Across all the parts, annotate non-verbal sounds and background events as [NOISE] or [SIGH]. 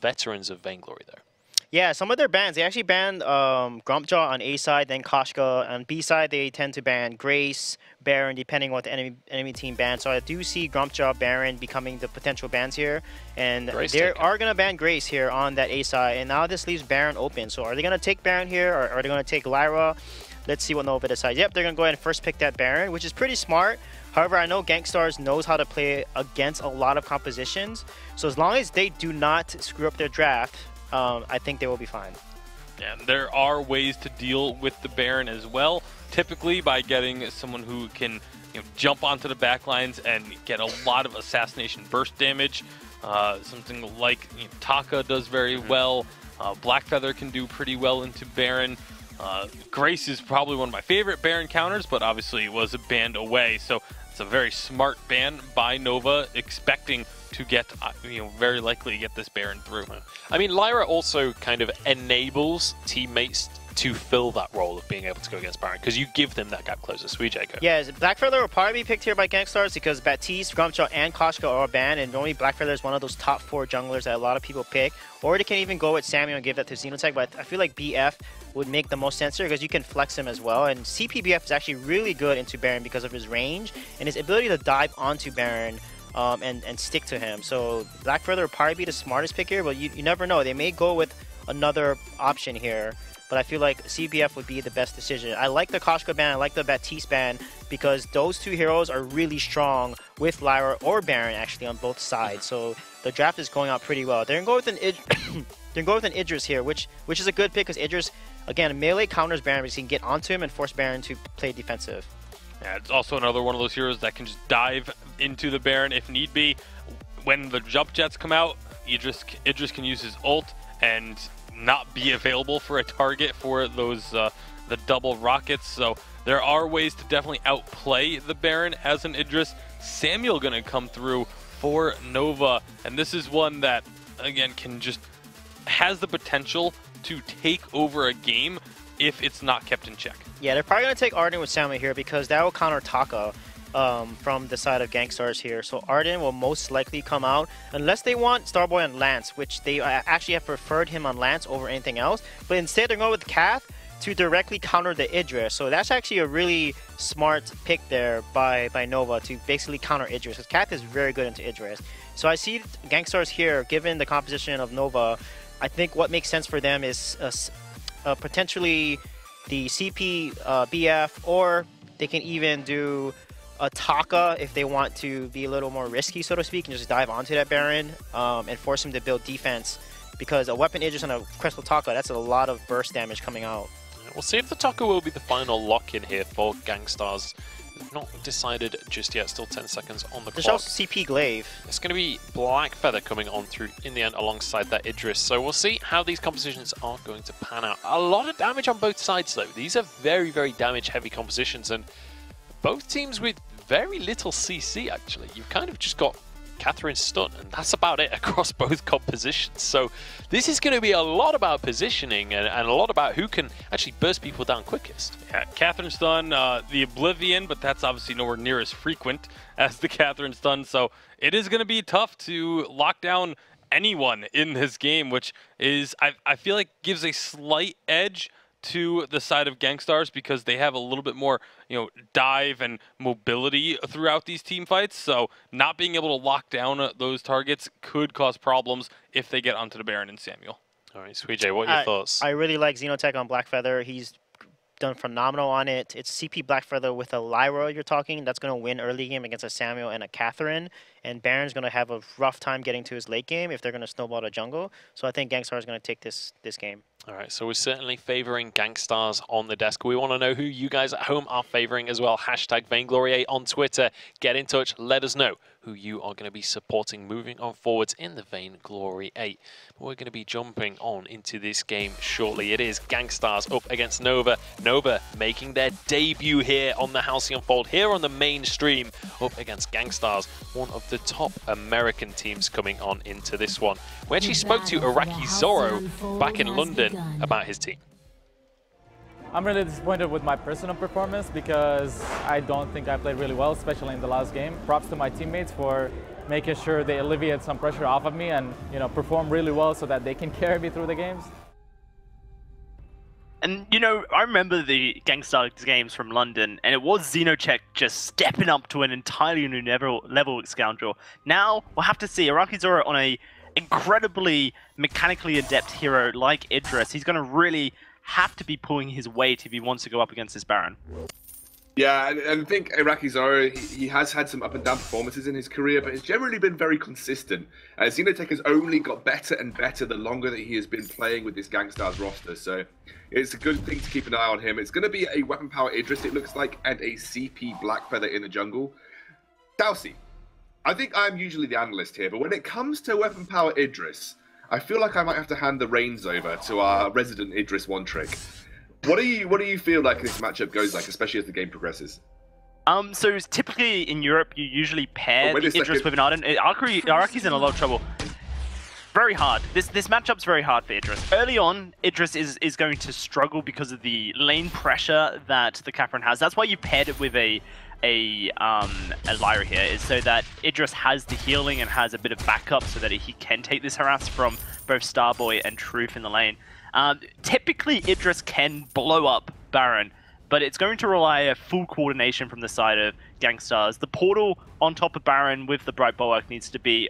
veterans of Vainglory, though. Yeah, some of their bans, they actually banned um, Grumpjaw on A side, then Koshka. On B side, they tend to ban Grace, Baron, depending on what the enemy, enemy team bans. So I do see Grumpjaw, Baron becoming the potential bans here. And Grace they are going to ban Grace here on that A side. And now this leaves Baron open. So are they going to take Baron here, or are they going to take Lyra? Let's see what Nova decides. Yep, they're going to go ahead and first pick that Baron, which is pretty smart. However, I know Gankstars knows how to play against a lot of compositions. So as long as they do not screw up their draft, um, I think they will be fine. And there are ways to deal with the Baron as well, typically by getting someone who can you know, jump onto the backlines and get a lot of assassination burst damage. Uh, something like you know, Taka does very well. Uh, Blackfeather can do pretty well into Baron. Uh, Grace is probably one of my favorite Baron counters, but obviously it was a banned away. So it's a very smart ban by Nova, expecting to get, uh, you know, very likely to get this Baron through. I mean, Lyra also kind of enables teammates to fill that role of being able to go against Baron because you give them that gap closer. Sweet Jacob. Yes, Blackfeather will probably be picked here by Gankstars because Baptiste, Grumpjaw, and Koshka are banned, and normally Blackfeather is one of those top four junglers that a lot of people pick. Or they can even go with Samuel and give that to Xenotech, but I feel like BF would make the most sense here because you can flex him as well. And CPBF is actually really good into Baron because of his range and his ability to dive onto Baron um, and, and stick to him. So Blackfeather would probably be the smartest pick here, but you, you never know. They may go with another option here. But I feel like CBF would be the best decision. I like the Koshka ban, I like the Baptiste ban because those two heroes are really strong with Lyra or Baron actually on both sides. So the draft is going out pretty well. They're gonna go with an Id- [COUGHS] they're gonna with an Idris here, which which is a good pick because Idris again melee counters Baron because he can get onto him and force Baron to play defensive. Yeah, it's also another one of those heroes that can just dive into the Baron if need be. When the jump jets come out, Idris, Idris can use his ult and not be available for a target for those uh, the double rockets. So there are ways to definitely outplay the Baron as an Idris. Samuel gonna come through for Nova, and this is one that again can just has the potential to take over a game if it's not kept in check. Yeah, they're probably going to take Ardan with Samuel here because that will counter Taka um, from the side of Gankstars here. So Ardan will most likely come out unless they want Starboy on Lance, which they uh, actually have preferred him on Lance over anything else. But instead, they're going with Kath to directly counter the Idris. So that's actually a really smart pick there by, by Nova to basically counter Idris because Kath is very good into Idris. So I see Gankstars here, given the composition of Nova, I think what makes sense for them is uh, uh, potentially the CP uh, BF, or they can even do a Taka if they want to be a little more risky, so to speak, and just dive onto that Baron um, and force him to build defense. Because a weapon Aegis on a Crystal Taka, that's a lot of burst damage coming out. We'll see if the Taco will be the final lock-in here for Gankstars. Not decided just yet, still 10 seconds on the There's clock. also CP Glaive. It's going to be Black Feather coming on through in the end alongside that Idris. So we'll see how these compositions are going to pan out. A lot of damage on both sides though. These are very, very damage heavy compositions and both teams with very little CC actually. You've kind of just got Catherine stun and that's about it [LAUGHS] across both compositions. So this is going to be a lot about positioning and, and a lot about who can actually burst people down quickest. Yeah, Catherine Stun, uh, the Oblivion, but that's obviously nowhere near as frequent [LAUGHS] as the Catherine Stun. So it is going to be tough to lock down anyone in this game, which is I, I feel like gives a slight edge to the side of Gankstars because they have a little bit more, you know, dive and mobility throughout these team fights. So not being able to lock down uh, those targets could cause problems if they get onto the Baron and Samuel. All right, Sweet J, what are your I- thoughts? I really like Xenotech on Blackfeather. He's done phenomenal on it. It's CP Blackfeather with a Lyra you're talking. That's going to win early game against a Samuel and a Catherine. And Baron's going to have a rough time getting to his late game if they're going to snowball the jungle. So I think Gankstar is going to take this this game. All right, so we're certainly favoring Gankstars on the desk. We want to know who you guys at home are favoring as well. Hashtag Vainglory8 on Twitter. Get in touch. Let us know who you are going to be supporting moving on forwards in the Vainglory 8. But we're going to be jumping on into this game shortly. It is Gankstars up against Nova. Nova making their debut here on the Halcyon Fold, here on the mainstream, up against Gankstars, one of the top American teams coming on into this one. We actually spoke to Iraqi Zoro back in London about his team. I'm really disappointed with my personal performance because I don't think I played really well, especially in the last game. Props to my teammates for making sure they alleviate some pressure off of me and you know perform really well so that they can [LAUGHS] carry me through the games. And you know, I remember the Gankstars games from London, and it was Xenotech just stepping up to an entirely new level, level Scoundrel. Now we'll have to see Araki Zoro on a incredibly mechanically adept hero like Idris. He's going to really have to be pulling his weight if he wants to go up against this Baron. Yeah, and, I think Iraqi Zoro, he, has had some up and down performances in his career, but has generally been very consistent. Uh, Xenotech has only got better and better the longer that he has been playing with this Gankstars roster, so it's a good thing to keep an eye on him. It's going to be a weapon power Idris, it looks like, and a CP Blackfeather in the jungle. Dowsy, I think I'm usually the analyst here, but when it comes to weapon power Idris, I feel like I might have to hand the reins over to our resident Idris one trick. What do you what do you feel like this matchup goes like, especially as the game progresses? Um, so typically in Europe, you usually pair oh, the Idris with an Ardan. Araki, Araki's in a lot of trouble. Very hard. This this matchup's very hard for Idris. Early on, Idris is, is going to struggle because of the lane pressure that the Capron has. That's why you paired it with a a um, a Lyra here, is so that Idris has the healing and has a bit of backup so that he can take this harass from both Starboy and Truth in the lane. Um, typically, Idris can blow up Baron, but it's going to rely a full coordination from the side of Gankstars. The portal on top of Baron with the Bright Bulwark needs to be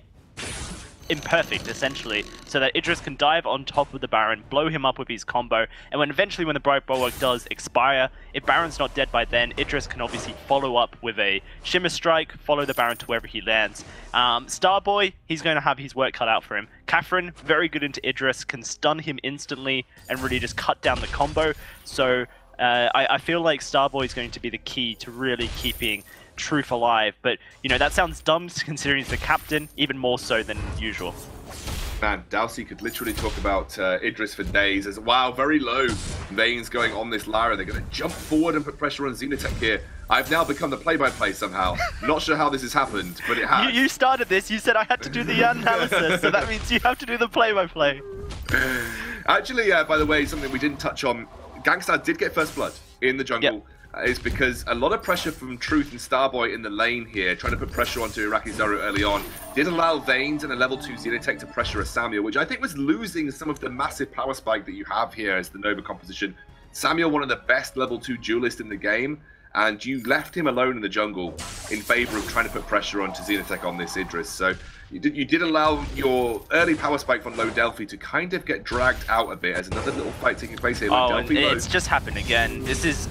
imperfect, essentially, so that Idris can dive on top of the Baron, blow him up with his combo, and when eventually when the Bright Bulwark does expire, if Baron's not dead by then, Idris can obviously follow up with a Shimmer Strike, follow the Baron to wherever he lands. Um, Starboy, he's going to have his work cut out for him. Catherine, very good into Idris, can stun him instantly and really just cut down the combo, so uh, I, I feel like Starboy is going to be the key to really keeping Truth alive. But, you know, that sounds dumb [LAUGHS] considering he's the captain, even more so than usual. Man, Dowsy could literally talk about uh, Idris for days. As wow, very low veins going on this Lyra. They're going to jump forward and put pressure on Xenotech here. I've now become the play-by-play -play somehow. Not sure how this has happened, but it has. You, you, started this. You said I had to do the analysis, so that means you have to do the play-by-play. -play. [LAUGHS] Actually, uh, by the way, something we didn't touch on. Gankstar did get first blood in the jungle. Yep is because a lot of pressure from Truth and Starboy in the lane here, trying to put pressure onto Iraqi Zoro early on, did allow Vanes and a level 2 Xenotech to pressure a Samuel, which I think was losing some of the massive power spike that you have here as the Nova composition. Samuel, one of the best level 2 duelists in the game, and you left him alone in the jungle in favor of trying to put pressure onto Xenotech on this Idris. So you did, you did allow your early power spike from Lone Delphi to kind of get dragged out a bit as another little fight taking place here. Oh, Delphi it's just happened again. This is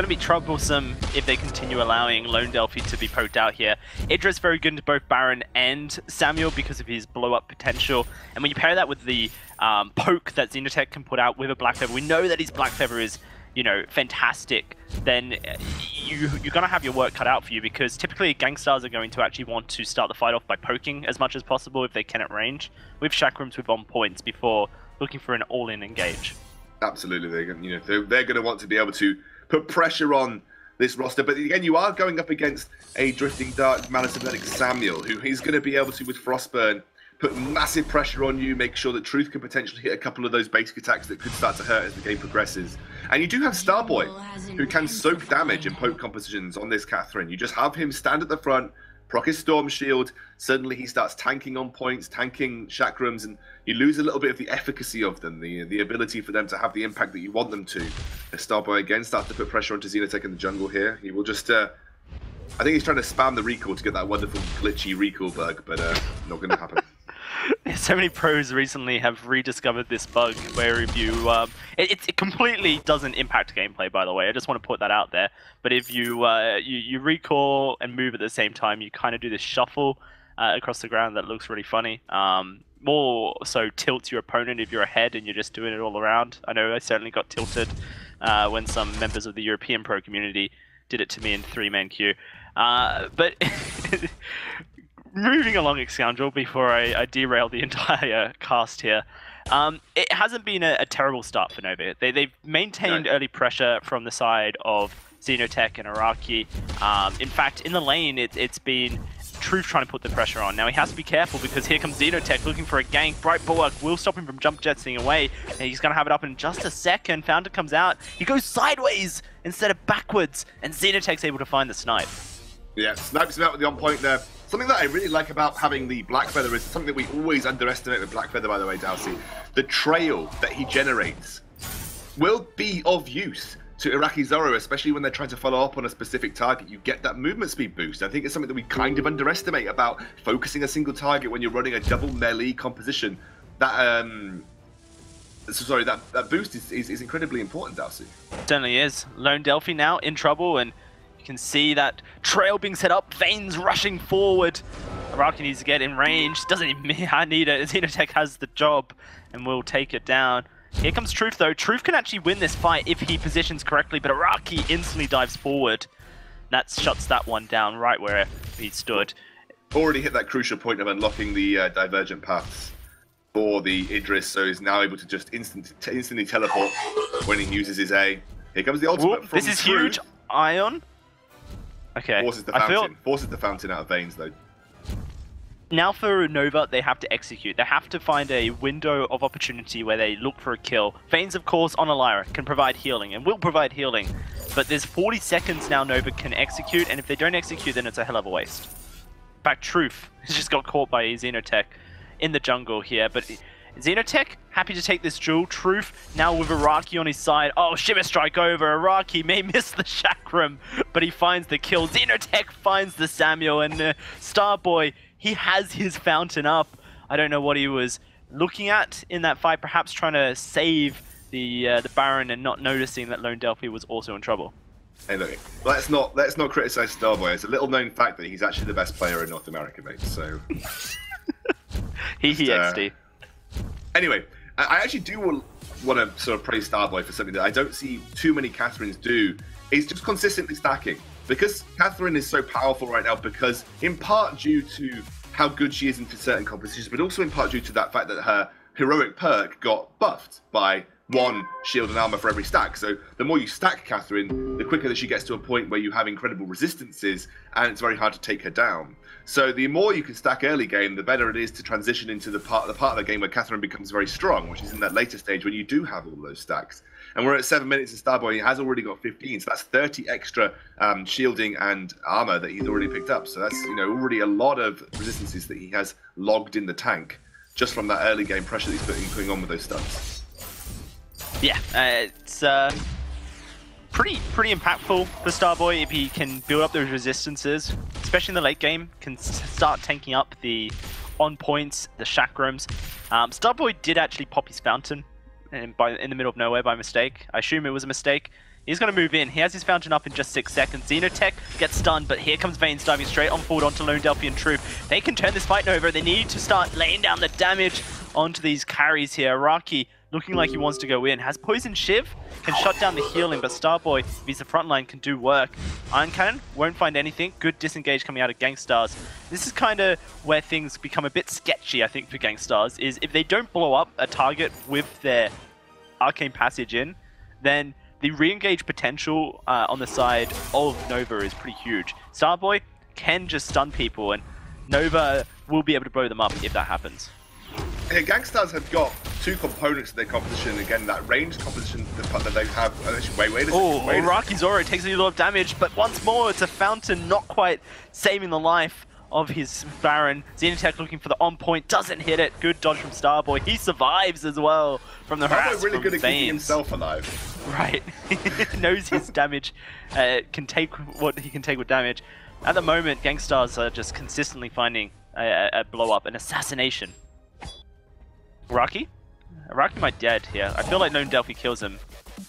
going to be troublesome if they continue allowing Lone Delphi to be poked out here. Idris very good into both Baron and Samuel because of his blow-up potential. And when you pair that with the um, poke that Xenotech can put out with a Black Feather, we know that his Black Feather is you know, fantastic, then uh, you, you're going to have your work cut out for you because typically Gankstars are going to actually want to start the fight off by poking as much as possible if they can at range, with Chakrams with on points before looking for an all-in engage. Absolutely, they're, you know, they're, they're going to want to be able to put pressure on this roster. But again, you are going up against a Drifting Dark Malicybernetic Samuel, who he's going to be able to, with Frostburn, put massive pressure on you, make sure that Truth can potentially hit a couple of those basic attacks that could start to hurt as the game progresses. And you do have Starboy, who can soak damage in poke compositions on this Catherine. You just have him stand at the front, proc his Storm Shield, suddenly he starts tanking on points, tanking chakrams, and you lose a little bit of the efficacy of them, the the ability for them to have the impact that you want them to. Starboy again starts to put pressure onto Xenotech in the jungle here, he will just... Uh, I think he's trying to spam the recall to get that wonderful glitchy recall bug, but uh, not going to happen. [LAUGHS] so many pros recently have rediscovered this bug where if you um, it, it, completely doesn't impact gameplay by the way. I just want to put that out there. But if you uh, you, you recall and move at the same time you kind of do this shuffle uh, across the ground that looks really funny. Um, more so tilts your opponent if you're ahead and you're just doing it all around. I know i certainly got tilted uh, when some members of the european pro community did it to me in three-man queue. Uh, but [LAUGHS] moving along, Scoundrel, before I, I, derail the [LAUGHS] entire cast here. Um, it hasn't been a, a, terrible start for Nova. They, have maintained no. early pressure from the side of Xenotech and Araki. Um, in fact, in the lane, it, it's been Truth trying to put the pressure on. Now he has to be careful because here comes Xenotech looking for a gank. Bright Bulwark will stop him from jump jetting away. And he's going to have it up in just a second. Founder comes out. He goes sideways instead of backwards. And Xenotech's able to find the snipe. Yeah, snipes him out with the on point there. Something that I really like about having the Black Feather is something that we always underestimate with Black Feather, by the way, Dowsy. The trail that he generates will be of use to Iraqi Zoro, especially when they're trying to follow up on a specific target. You get that movement speed boost. I think it's something that we kind of underestimate about focusing a single target when you're running a double melee composition. That um, so sorry, that, that boost is, is, is incredibly important, Dowsy. Certainly is. Lone Delphi now in trouble, and you can see that trail being set up, Veins rushing forward. Araki needs to get in range. Doesn't even [LAUGHS] I need it. Xenotech has the job and will take it down. Here comes Truth though. Truth can actually win this fight if he positions correctly, but Araki instantly dives forward. That shuts that one down right where he stood. Already hit that crucial point of unlocking the uh, divergent paths for the Idris, so he's now able to just instant, instantly teleport when he uses his A. Here comes the ultimate. this is huge. Ion. Okay. Forces the fountain. Feel... Forces the fountain out of veins though. Now for Nova, they have to execute. They have to find a window of opportunity where they look for a kill. Veins, of course, on Lyra can provide healing and will provide healing. But there's 40 seconds now Nova can execute, and if they don't execute, then it's a hell of a waste. In fact, Truth [LAUGHS] has just got caught by a Xenotech in the jungle here, but Xenotech, happy to take this duel. Truth, now with Araki on his side. Oh, Shimmer Strike over. Araki may [LAUGHS] miss the chakram, but he finds the kill. Xenotech finds the Samuel, and uh, Starboy, he has his fountain up. I don't know what he was looking at in that fight, perhaps trying to save the uh, the Baron and not noticing that Lone Delphi was also in trouble. Hey, look, let's not let's not criticize Starboy. It's a little known fact that he's actually the best player in North America, mate. So [LAUGHS] he he XD. Anyway, I actually do want to sort of praise Starboy for something that I don't see too many Catherines do. Is just consistently stacking because Catherine is so powerful right now. Because in part due to how good she is into certain compositions, but also in part due to that fact that her heroic perk got buffed by one shield and armor for every stack. So the more you stack Catherine, the quicker that she gets to a point where you have incredible resistances and it's very hard to take her down. So the more you can stack early game, the better it is to transition into the part the part of the game where Catherine becomes very strong, which is in that later stage when you do have all those stacks. And we're at seven minutes, and Starboy he has already got 15, so that's 30 extra um, shielding and armor that he's already picked up. So that's you know already a lot of resistances that he has logged in the tank just from that early game pressure that he's putting, putting on with those stuns. Yeah, uh, it's uh, pretty pretty impactful for Starboy if he can build up those resistances, especially in the late game, can start tanking up the on points, the chakrams. Um, Starboy did actually pop his fountain in, by, in the middle of nowhere by mistake. I assume it was a mistake. He's going to move in. He has his fountain up in just six seconds. Xenotech gets stunned, but here comes Veins diving straight on forward onto Lone Delphi and Truth. They can turn this fight over. They need to start laying down the damage onto these carries here. Araki looking like he wants to go in. Has Poison Shiv, can shut down the healing, but Starboy, if he's the front line, can do work. Ion Cannon won't find anything. Good disengage coming out of Gankstars. This is kind of where things become a bit sketchy, I think, for Gankstars, is if they don't blow up a target with their Arcane Passage in, then the re-engage potential uh, on the side of Nova is pretty huge. Starboy can just stun people, and Nova will be able to blow them up if that happens. Yeah, Gankstars have got two components to their composition. Again, that range composition that they have. Wait, wait a Oh, Iraqi Zoro takes a lot of damage, but once more, it's a fountain not quite saving the life of his Baron. Xenotech looking for the on point, doesn't hit it. Good dodge from Starboy. He survives as well from the harass really from good at keeping himself alive. Right. [LAUGHS] Knows his damage, uh, can take what he can take with damage. At the moment, Gankstars are just consistently finding a, a blow up, an assassination Rocky? Rocky might dead here. I feel like Lone Delphi kills him.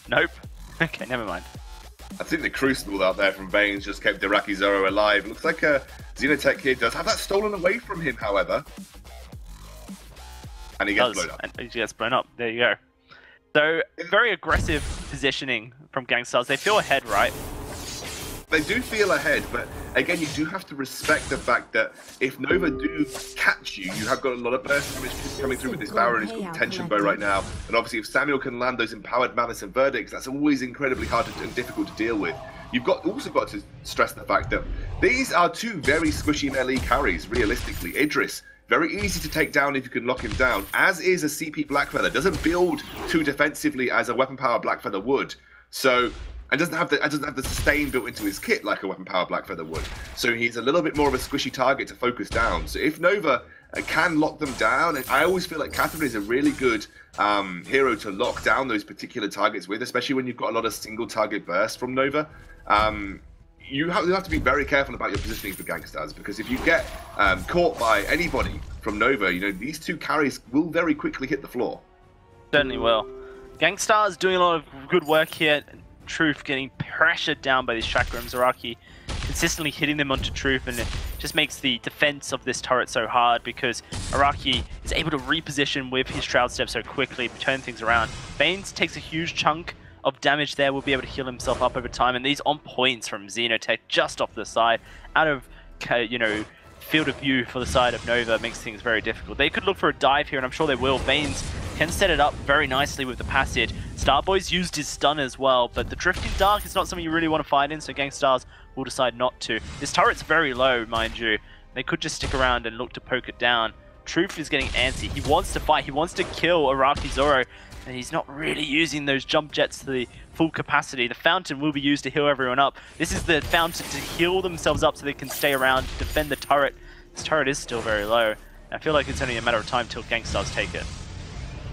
Nope. [LAUGHS] okay, never mind. I think the Crucible out there from Veins just kept Iraqi Zoro alive. Looks like a uh, Xenotech here does have that stolen away from him, however. And he gets blown up. And he gets blown up. There you go. So, very aggressive positioning from Gankstars. They feel ahead, right? They do feel ahead, but again, you do have to respect the fact that if Nova do catch you, you have got a lot of burst damage coming through with this Baron who's got tension bow right now. And obviously, if Samuel can land those empowered malice and verdicts, that's always incredibly hard and difficult to deal with. You've got also got to stress the fact that these are two very squishy melee carries, realistically. Idris, very easy to take down if you can lock him down, as is a CP Blackfeather. Doesn't build too defensively as a weapon power Blackfeather would. So and doesn't have the doesn't have the sustain built into his kit like a weapon power black feather would. So he's a little bit more of a squishy target to focus down. So if Nova uh, can lock them down, and I always feel like Catherine is a really good um, hero to lock down those particular targets with, especially when you've got a lot of single target bursts from Nova. Um, you have, you have, to be very careful about your positioning for Gankstars because if you get um, caught by anybody from Nova, you know these two carries will very quickly hit the floor. Certainly will. Gankstars doing a lot of good work here. Truth getting pressured down by these chakrams. Araki consistently hitting them onto Truth, and it just makes the defense of this turret so hard because Araki is able to reposition with his Shroud Step so quickly, turn things around. Baines takes a huge chunk of damage there, will be able to heal himself up over time, and these on points from Xenotech just off the side, out of, you know, field of view for the side of Nova makes things very difficult. They could look for a dive here, and I'm sure they will. Baines can set it up very nicely with the passage. Starboy's used his stun as well, but the Drifting Dark is not something you really want to fight in, so Gankstars will decide not to. This turret's very low, mind you. They could just stick around and look to poke it down. Truth is getting antsy. He wants to fight. He wants to kill Araki Zoro, and he's not really using those jump jets to the full capacity. The fountain will be used to heal everyone up. This is the fountain to heal themselves up so they can stay around, defend the turret. This turret is still very low. I feel like it's only a matter of time till Gankstars take it.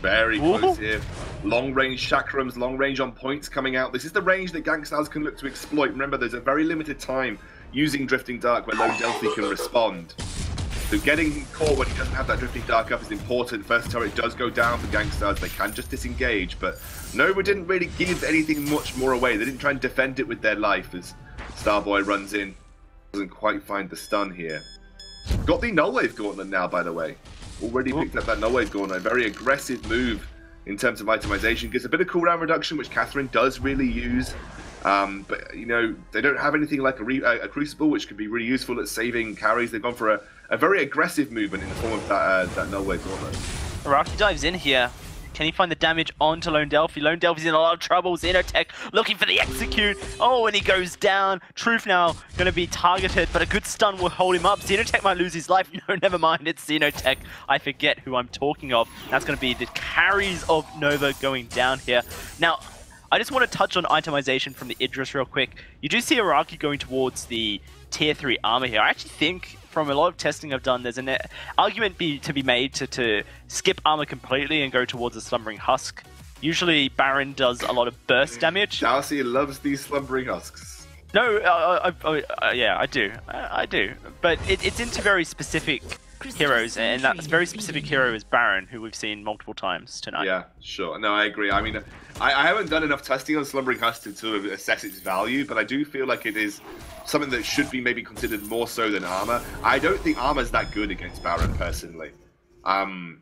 Very close here. Long range chakrams, long range on points coming out. This is the range that Gankstars can look to exploit. Remember, there's a very limited time using Drifting Dark where Lone Delphi can respond. So getting caught when he doesn't have that Drifting Dark up is important. First turret does go down for Gankstars. They can just disengage, but Nova didn't really give anything much more away. They didn't try and defend it with their life as Starboy runs in. Doesn't quite find the stun here. Got the Null Wave Gauntlet now, by the way. Already picked up that Null Wave Gauntlet. Very aggressive move in terms of itemization. Gives a bit of cooldown reduction, which Catherine does really use. Um, but, you know, they don't have anything like a, a, Crucible, which could be really useful at saving carries. They've gone for a, a very aggressive movement in the form of that, uh, that Null Wave Gauntlet. Araki dives in here, can he find the damage onto Lone Delphi? Lone Delphi's in a lot of trouble. Xenotech looking for the execute. Oh, and he goes down. Truth now going to be targeted, but a good stun will hold him up. Xenotech might lose his life. [LAUGHS] No, never mind. It's Xenotech. I forget who I'm talking of. That's going to be the carries of Nova going down here. Now, I just want to touch on itemization from the Idris real quick. You do see Araki going towards the tier 3 armor here. I actually think from a lot of testing I've done, there's an argument be, to be made to, to skip armor completely and go towards a Slumbering Husk. Usually Baron does a lot of burst damage. Darcy loves these Slumbering Husks. No, uh, uh, uh, uh yeah, I do. I, I do. But it, it's into very specific heroes, and that very specific hero is Baron, who we've seen multiple times tonight. Yeah, sure. No, I agree. I mean, I, I haven't done enough testing on Slumbering Husk to sort of assess its value, but I do feel like it is something that should be maybe considered more so than armor. I don't think armor is that good against Baron personally, um,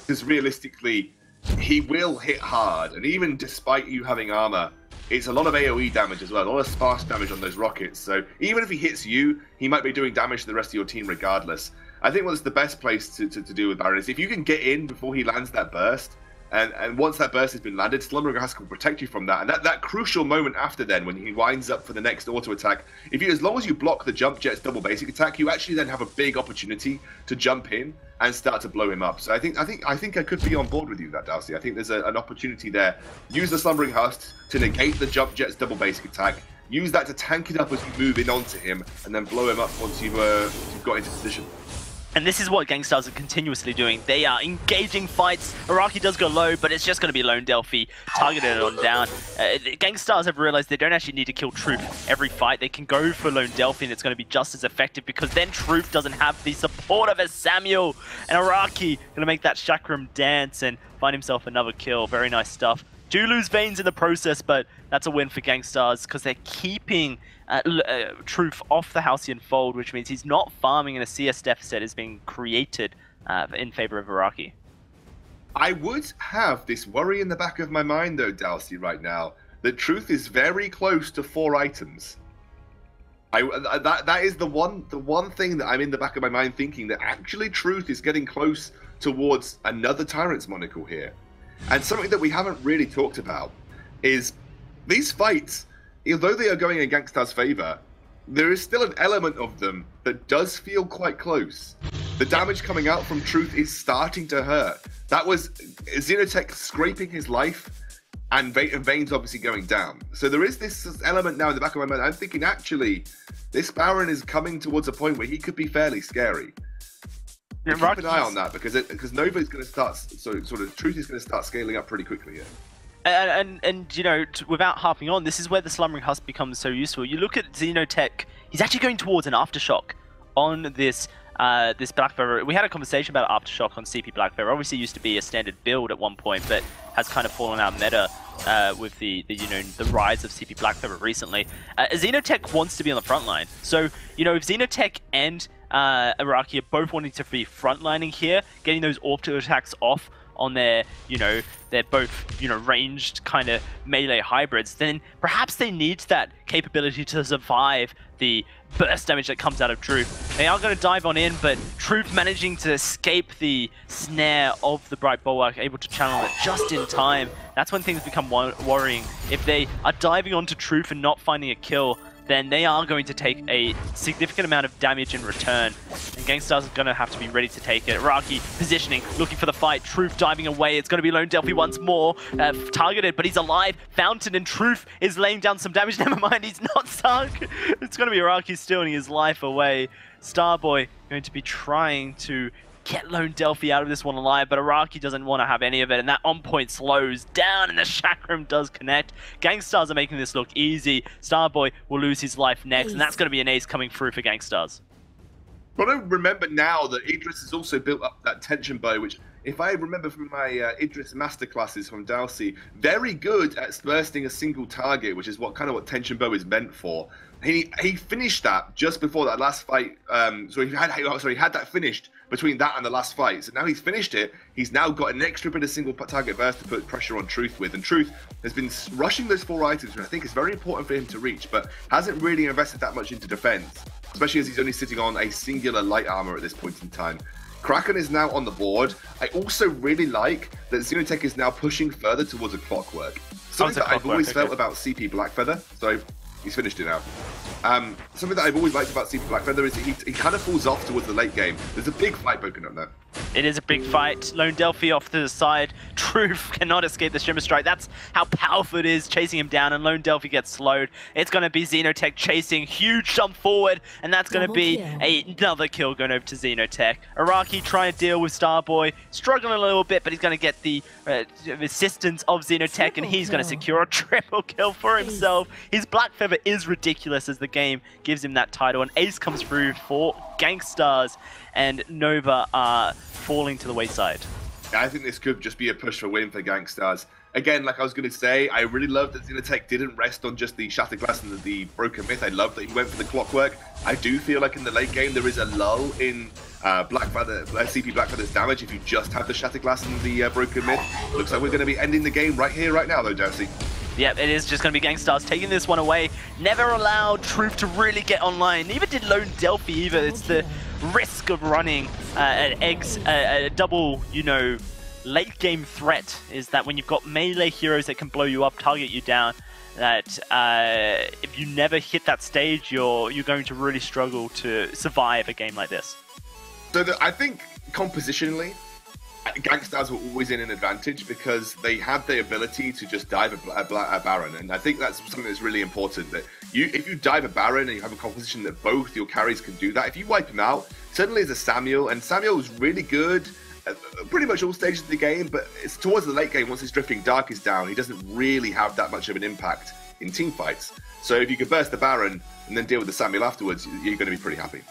because realistically, he will hit hard, and even despite you having armor, it's a lot of AoE damage as well, a lot of sparse damage on those rockets. So even if he hits you, he might be doing damage to the rest of your team regardless. I think what's the best place to, to, to do with Baron is if you can get in before he lands that burst, and, and once that burst has been landed, Slumbering Husk will protect you from that. And that, that crucial moment after then, when he winds up for the next auto attack, if you as long as you block the jump jet's double basic attack, you actually then have a big opportunity to jump in and start to blow him up. So I think I think I think I could be on board with you that Darcy. I think there's a, an opportunity there. Use the Slumbering Husk to negate the jump jet's double basic attack. Use that to tank it up as you move in onto him, and then blow him up once you've, uh, you've got into position. And this is what Gankstars are continuously doing. They are engaging fights. Araki does go low, but it's just going to be Lone Delphi targeted on down. Uh, Gankstars have realized they don't actually need to kill Truth every fight. They can go for Lone Delphi and it's going to be just as effective because then Truth doesn't have the support of a Samuel. And Araki going to make that chakram dance and find himself another kill. Very nice stuff. Do lose Veins in the process, but that's a win for Gankstars because they're keeping uh, uh, Truth off the Halcyon Fold, which means he's not farming and a CS deficit is being created uh, in favor of Iraqi. I would have this worry in the back of my mind, though, Dalsy, right now, that Truth is very close to four items. I, uh, that that is the one the one thing that I'm in the back of my mind thinking that actually Truth is getting close towards another Tyrant's monocle here. And something that we haven't really talked about is these fights although they are going in Gankstar's favor, there is still an element of them that does feel quite close. The damage coming out from Truth is starting to hurt. That was Xenotech scraping his life and, Vayne's obviously going down. So there is this element now in the back of my mind. I'm thinking actually, this Baron is coming towards a point where he could be fairly scary. Yeah, keep an eye on that because it, because Nova is going to start so sort of truth is going to start scaling up pretty quickly here. And, and, and you know, without harping on, this is where the Slumbering Husk becomes so useful. You look at Xenotech; he's actually going towards an aftershock on this uh, this Black Feather. We had a conversation about Aftershock on CP Black Feather. Obviously, used to be a standard build at one point, but has kind of fallen out meta uh, with the, the, you know the rise of CP Black Feather recently. Uh, Xenotech wants to be on the front line, so you know if Xenotech and uh, Araki are both wanting to be frontlining here, getting those auto attacks off on their, you know, they're both, you know, ranged kind of melee hybrids, then perhaps they need that capability to survive the burst damage that comes out of Truth. They are going to dive on in, but Truth managing to escape the snare of the Bright Bulwark, able to channel it just in time. That's when things become worrying. If they are diving onto Truth and not finding a kill, then they are going to take a significant amount of damage in return. And Gankstars is going to have to be ready to take it. Raki positioning, looking for the fight. Truth diving away. It's going to be Lone Delphi once more. Uh, targeted, but he's alive. Fountain and Truth is laying down some damage. [LAUGHS] Never mind, he's not sunk. It's going to be Raki stealing his life away. Starboy going to be trying to get Lone Delphi out of this one alive, but Araki doesn't want to have any of it, and that on point slows down, and the Chakram does connect. Gankstars are making this look easy. Starboy will lose his life next, and that's going to be an ace coming through for Gankstars. But I remember now that Idris has also built up that tension bow, which, if I remember from my uh, Idris masterclasses from Dowsey, very good at bursting a single target, which is what kind of what tension bow is meant for. He he finished that just before that last fight. Um, so he had sorry he had that finished between that and the last fight. So now he's finished it. He's now got an extra bit of single target burst to put pressure on Truth with. And Truth has been rushing those four items, which I think is very important for him to reach, but hasn't really invested that much into defense, especially as he's only sitting on a singular light armor at this point in time. Kraken is now on the board. I also really like that Xenotech is now pushing further towards a clockwork. Something that I've always okay. felt about CP Blackfeather. So he's finished it now. Um, something that I've always liked about Super Black Blackfeather is he, he kind of falls off towards the late game. There's a big fight broken up there. It is a big fight. Lone Delphi off to the side. [LAUGHS] Truth cannot escape the Shimmer Strike. That's how powerful it is, chasing him down, and Lone Delphi gets slowed. It's going to be Xenotech chasing, huge jump forward, and that's going to be a, another kill going over to Xenotech. Araki trying to deal with Starboy, struggling a little bit, but he's going to get the uh, assistance of Xenotech, and he's going to secure a [LAUGHS] triple kill for himself. His Black Feather is ridiculous as the game gives him that title, and Ace comes through for Gankstars and Nova are falling to the wayside. I think this could just be a push for win for Gankstars. Again, like I was going to say, I really love that Xenotech didn't rest on just the Shattered Glass and the, Broken Myth. I love that he went for the Clockwork. I do feel like in the late game there is a lull in uh, Black Feather, uh, CP Blackfeather's damage if you just have the Shattered Glass and the uh, Broken Myth. Looks like we're going to be ending the game right here, right now, though, Darcy. Yep, it is just going to be Gankstars taking this one away. Never allowed Truth to really get online. Neither did Lone Delphi either. It's the risk of running uh, an eggs, a double, you know, late game threat is that when you've got melee heroes that can blow you up, target you down, that uh, if you never hit that stage, you're you're going to really struggle to survive a game like this. So the, I think compositionally, Gankstars were always in an advantage because they had the ability to just dive a, a, a, Baron, and I think that's something that's really important. That you, if you dive a Baron and you have a composition that both your carries can do that, if you wipe him out, suddenly there's a Samuel, and Samuel is really good Uh, pretty much all stages of the game, but it's towards the late game once his Drifting Dark is down, he doesn't really have that much of an impact in team fights. So if you could burst the Baron and then deal with the Samuel afterwards, you're going to be pretty happy.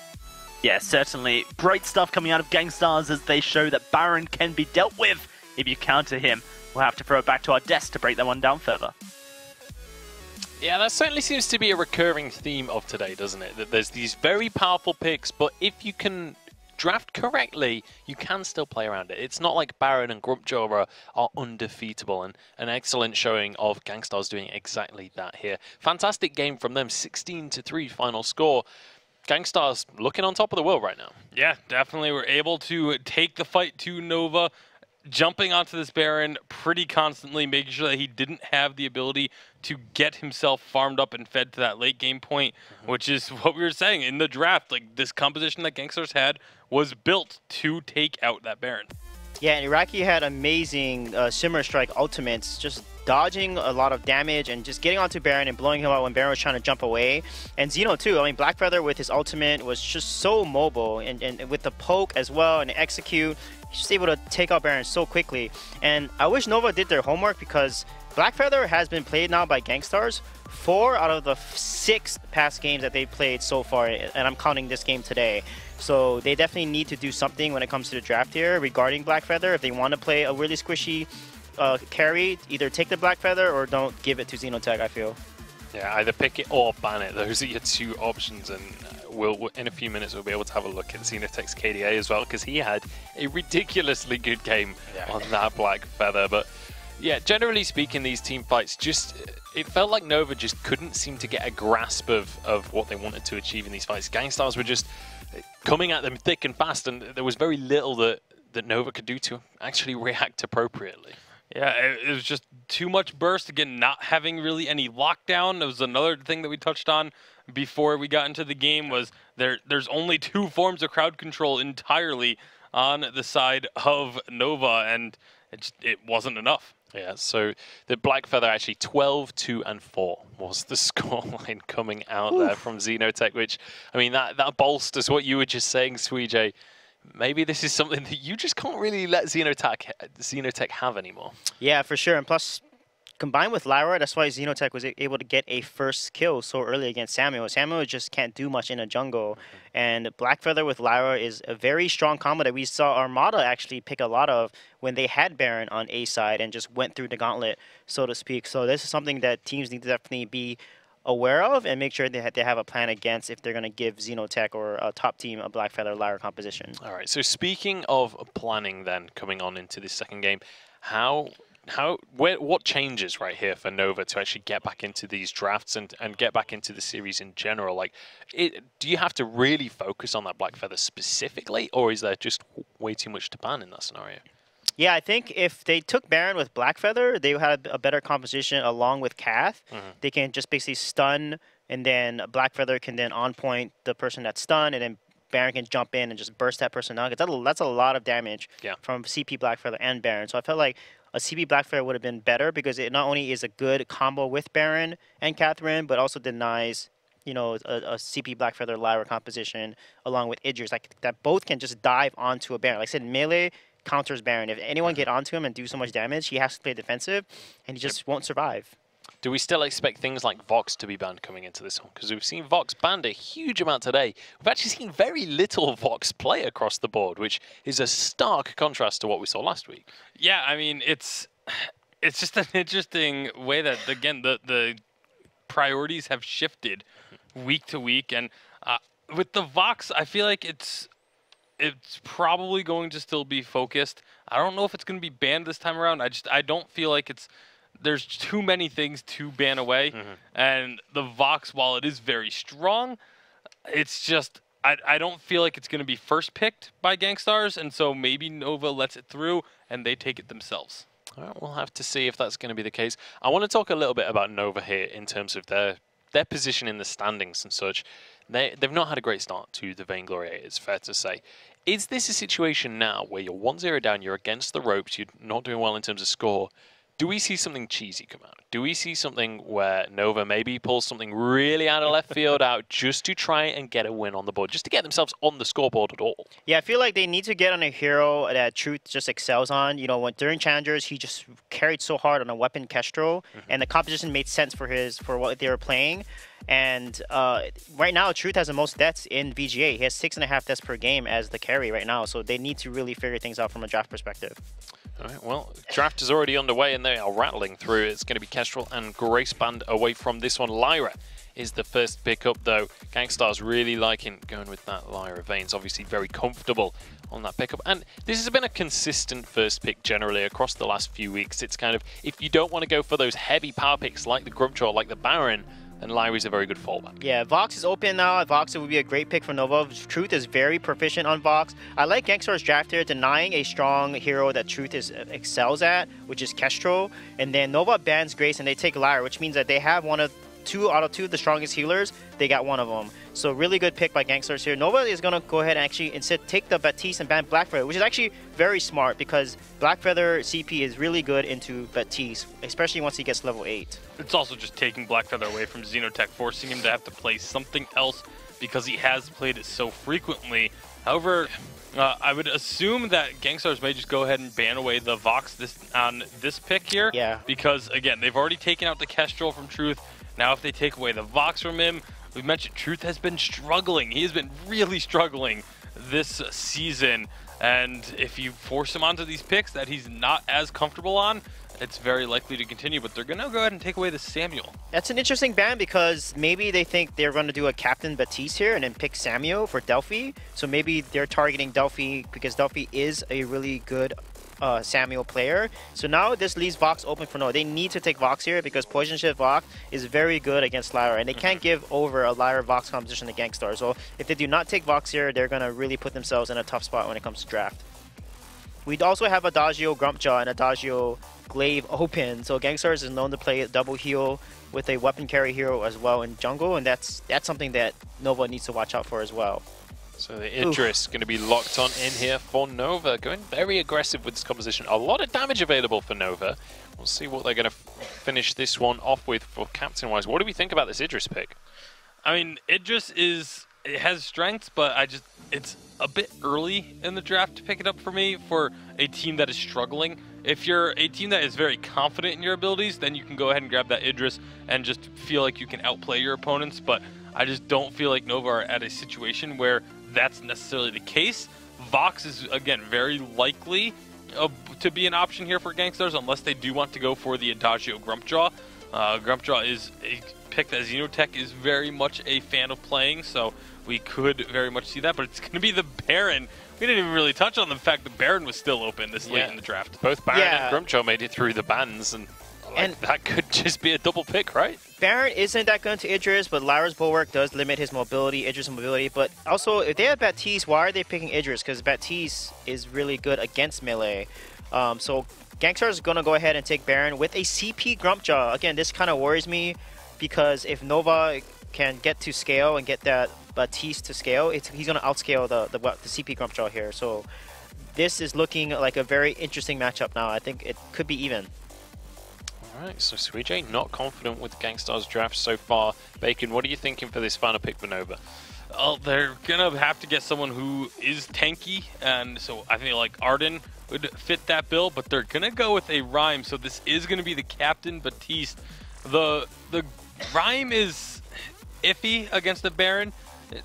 Yeah, certainly. Great stuff coming out of Gankstars as they show that Baron can be dealt with if you counter him. We'll have to throw it back to our desk to break that one down further. Yeah, that certainly seems to be a recurring theme of today, doesn't it? That there's these very powerful picks, but if you can draft correctly, you can still play around it. It's not like Baron and Grumpjaw are, are undefeatable, and an excellent showing of Gankstars doing exactly that here. Fantastic game from them, 16 to 3 final score. Gankstars looking on top of the world right now. Yeah, definitely. We're able to take the fight to Nova, jumping onto this Baron pretty constantly, making sure that he didn't have the ability to get himself farmed up and fed to that late game point, mm-hmm. which is [LAUGHS] what we were saying in the draft. Like this composition that Gankstars had was built to take out that Baron. Yeah, and Iraqi had amazing uh, Shimmer Strike ultimates, just dodging a lot of damage and just getting onto Baron and blowing him out when Baron was trying to jump away. And Xeno too. I mean, Blackfeather with his ultimate was just so mobile and, and with the poke as well and execute, just able to take out Baron so quickly. And I wish Nova did their homework because Blackfeather has been played now by Gankstars four out of the six past games that they've played so far, and I'm counting this game today. So they definitely need to do something when it comes to the draft here regarding Blackfeather. If they want to play a really squishy uh, carry, either take the Blackfeather or don't give it to Xenotech, I feel. Yeah, either pick it or ban it. Those are your two options, and uh, we'll in a few minutes we'll be able to have a look at Xenotech's KDA as well because he had a ridiculously good game yeah. on that black feather. But yeah, generally speaking, these team fights just it felt like Nova just couldn't seem to get a grasp of, of what they wanted to achieve in these fights. Gankstars were just coming at them thick and fast, and there was very little that, that Nova could do to actually react appropriately. Yeah, it, was just too much burst. Again, not having really any lockdown. That was another thing that we touched on before we got into the game was there. There's only two forms of crowd control entirely on the side of Nova, and it, just, it wasn't enough. Yeah, so the Blackfeather actually 12, 2, and 4 was the [LAUGHS] scoreline coming out Oof. there from Xenotech, which, I mean, that, that bolsters what you were just saying, Suijay. Maybe this is something that you just can't really let Xenotech, Xenotech have anymore. Yeah, for sure. And plus, combined with Lyra, that's why Xenotech was able to get a first kill so early against Samuel. Samuel just can't do much in a jungle. Mm-hmm. And Blackfeather with Lyra is a very strong combo that we saw Armada actually pick a lot of when they had Baron on A side and just went through the gauntlet, so to speak. So this is something that teams need to definitely be aware of and make sure that they have a plan against if they're going to give Xenotech or a top team a Blackfeather Lyra composition. All right, so speaking of planning then coming on into this second game, how how where, what changes right here for Nova to actually get back into these drafts and, and get back into the series in general? Like, it, do you have to really focus on that Blackfeather specifically, or is there just way too much to ban in that scenario? Yeah, I think if they took Baron with Blackfeather, they had a better composition along with Cath. Mm-hmm. They can just basically stun, and then Blackfeather can then on point the person that's stunned, and then Baron can jump in and just burst that person out. That's a lot of damage yeah. from CP Blackfeather and Baron. So I felt like a CP Blackfeather would have been better because it not only is a good combo with Baron and Catherine, but also denies you know a, a CP Blackfeather Lyra composition along with Idris like that both can just dive onto a Baron. Like I said, melee counters Baron. If anyone get onto him and do so much damage, he has to play defensive, and he just won't survive. Do we still expect things like Vox to be banned coming into this one? Because we've seen Vox banned a huge amount today. We've actually seen very little Vox play across the board, which is a stark contrast to what we saw last week. Yeah, I mean, it's it's just an interesting way that, again, the, the priorities have shifted week to week. And uh, with the Vox, I feel like it's it's probably going to still be focused. I don't know if it's going to be banned this time around. I just I don't feel like it's there's too many things to ban away, mm-hmm. and the Vox, while it is very strong, it's just I, I don't feel like it's going to be first picked by Gankstars, and so maybe Nova lets it through and they take it themselves. All right, we'll have to see if that's going to be the case. I want to talk a little bit about Nova here in terms of their their position in the standings and such. They they've not had a great start to the Vainglory. It's fair to say. Is this a situation now where you're 1-0 down, you're against the ropes, you're not doing well in terms of score, do we see something cheesy come out? Do we see something where Nova maybe pulls something really out of left field out just to try and get a win on the board, just to get themselves on the scoreboard at all? Yeah, I feel like they need to get on a hero that Truth just excels on. You know, when during challengers, he just carried so hard on a weapon Kestrel, mm-hmm. and the composition made sense for his for what they were playing. And uh, right now, Truth has the most deaths in VGA. He has six and a half deaths per game as the carry right now. So they need to really figure things out from a draft perspective. All right, well, draft is already underway and they are rattling through. It's going to be Kestrel and Grace Band away from this one. Lyra is the first pickup, though. Gankstar's really liking going with that Lyra. Vayne's obviously very comfortable on that pickup. And this has been a consistent first pick generally across the last few weeks. It's kind of, if you don't want to go for those heavy power picks like the Grumpjaw, like the Baron, and Lyra's a very good fallback. Yeah, Vox is open now. Vox would be a great pick for Nova. Truth is very proficient on Vox. I like Gankstar's draft here, denying a strong hero that Truth is uh, excels at, which is Kestrel. And then Nova bans Grace and they take Lyra, which means that they have one of two out of two of the strongest healers, they got one of them. So really good pick by Gankstars here. Nova is going to go ahead and actually instead take the Baptiste and ban Blackfeather, which is actually very smart because Blackfeather CP is really good into Baptiste, especially once he gets level 8. It's also just taking Blackfeather away from Xenotech, forcing him to have to play something else because he has played it so frequently. However, uh, I would assume that Gankstars may just go ahead and ban away the Vox this on this pick here. Yeah. Because, again, they've already taken out the Kestrel from Truth. Now if they take away the Vox from him, we mentioned Truth has been struggling. He has been really struggling this season. And if you force him onto these picks that he's not as comfortable on, it's very likely to continue, but they're going to go ahead and take away the Samuel. That's an interesting ban because maybe they think they're going to do a Captain Baptiste here and then pick Samuel for Delphi. So maybe they're targeting Delphi because Delphi is a really good uh, Samuel player. So now this leaves Vox open for no. They need to take Vox here because Poison Shift Vox is very good against Lyra, and they can't give over a Lyra Vox composition to Gankstar. So if they do not take Vox here, they're going to really put themselves in a tough spot when it comes to draft. We'd also have Adagio Grumpjaw and Adagio Glaive open. So Gankstars is known to play double heal with a weapon carry hero as well in jungle, and that's that's something that Nova needs to watch out for as well. So the Idris going to be locked on in here for Nova, going very aggressive with this composition. A lot of damage available for Nova. We'll see what they're going to finish this one off with for captain-wise. What do we think about this Idris pick? I mean, Idris is it has strengths, but I just it's a bit early in the draft to pick it up for me for a team that is struggling. If you're a team that is very confident in your abilities, then you can go ahead and grab that Idris and just feel like you can outplay your opponents. But I just don't feel like Nova are at a situation where that's necessarily the case. Vox is, again, very likely uh, to be an option here for Gankstars unless they do want to go for the Adagio Grumpjaw. Uh, Grumpjaw is a pick that Xenotech is very much a fan of playing, so we could very much see that, but it's going to be the Baron. We didn't even really touch on the fact that Baron was still open this late in the draft. Both Baron Yeah. and Grumpjaw made it through the bans, and, like, And- that could [LAUGHS] just be a double pick, right? Baron isn't that good to Idris, but Lyra's Bulwark does limit his mobility, Idris' mobility. But also, if they have Baptiste, why are they picking Idris? Because Baptiste is really good against melee. Um, so Gankstar is going to go ahead and take Baron with a CP Grumpjaw. Again, this kind of worries me because if Nova can get to scale and get that Baptiste to scale, it's, he's going to outscale the, the, the CP Grumpjaw here. So this is looking like a very interesting matchup now. I think it could be even. Alright, so Suijay not confident with Gankstar's draft so far. Bacon, what are you thinking for this final pick for Nova? Oh, they're gonna have to get someone who is tanky, and so I think like Ardan would fit that bill. But they're gonna go with a Reim, so this is gonna be the Captain Baptiste. The the Reim is iffy against the Baron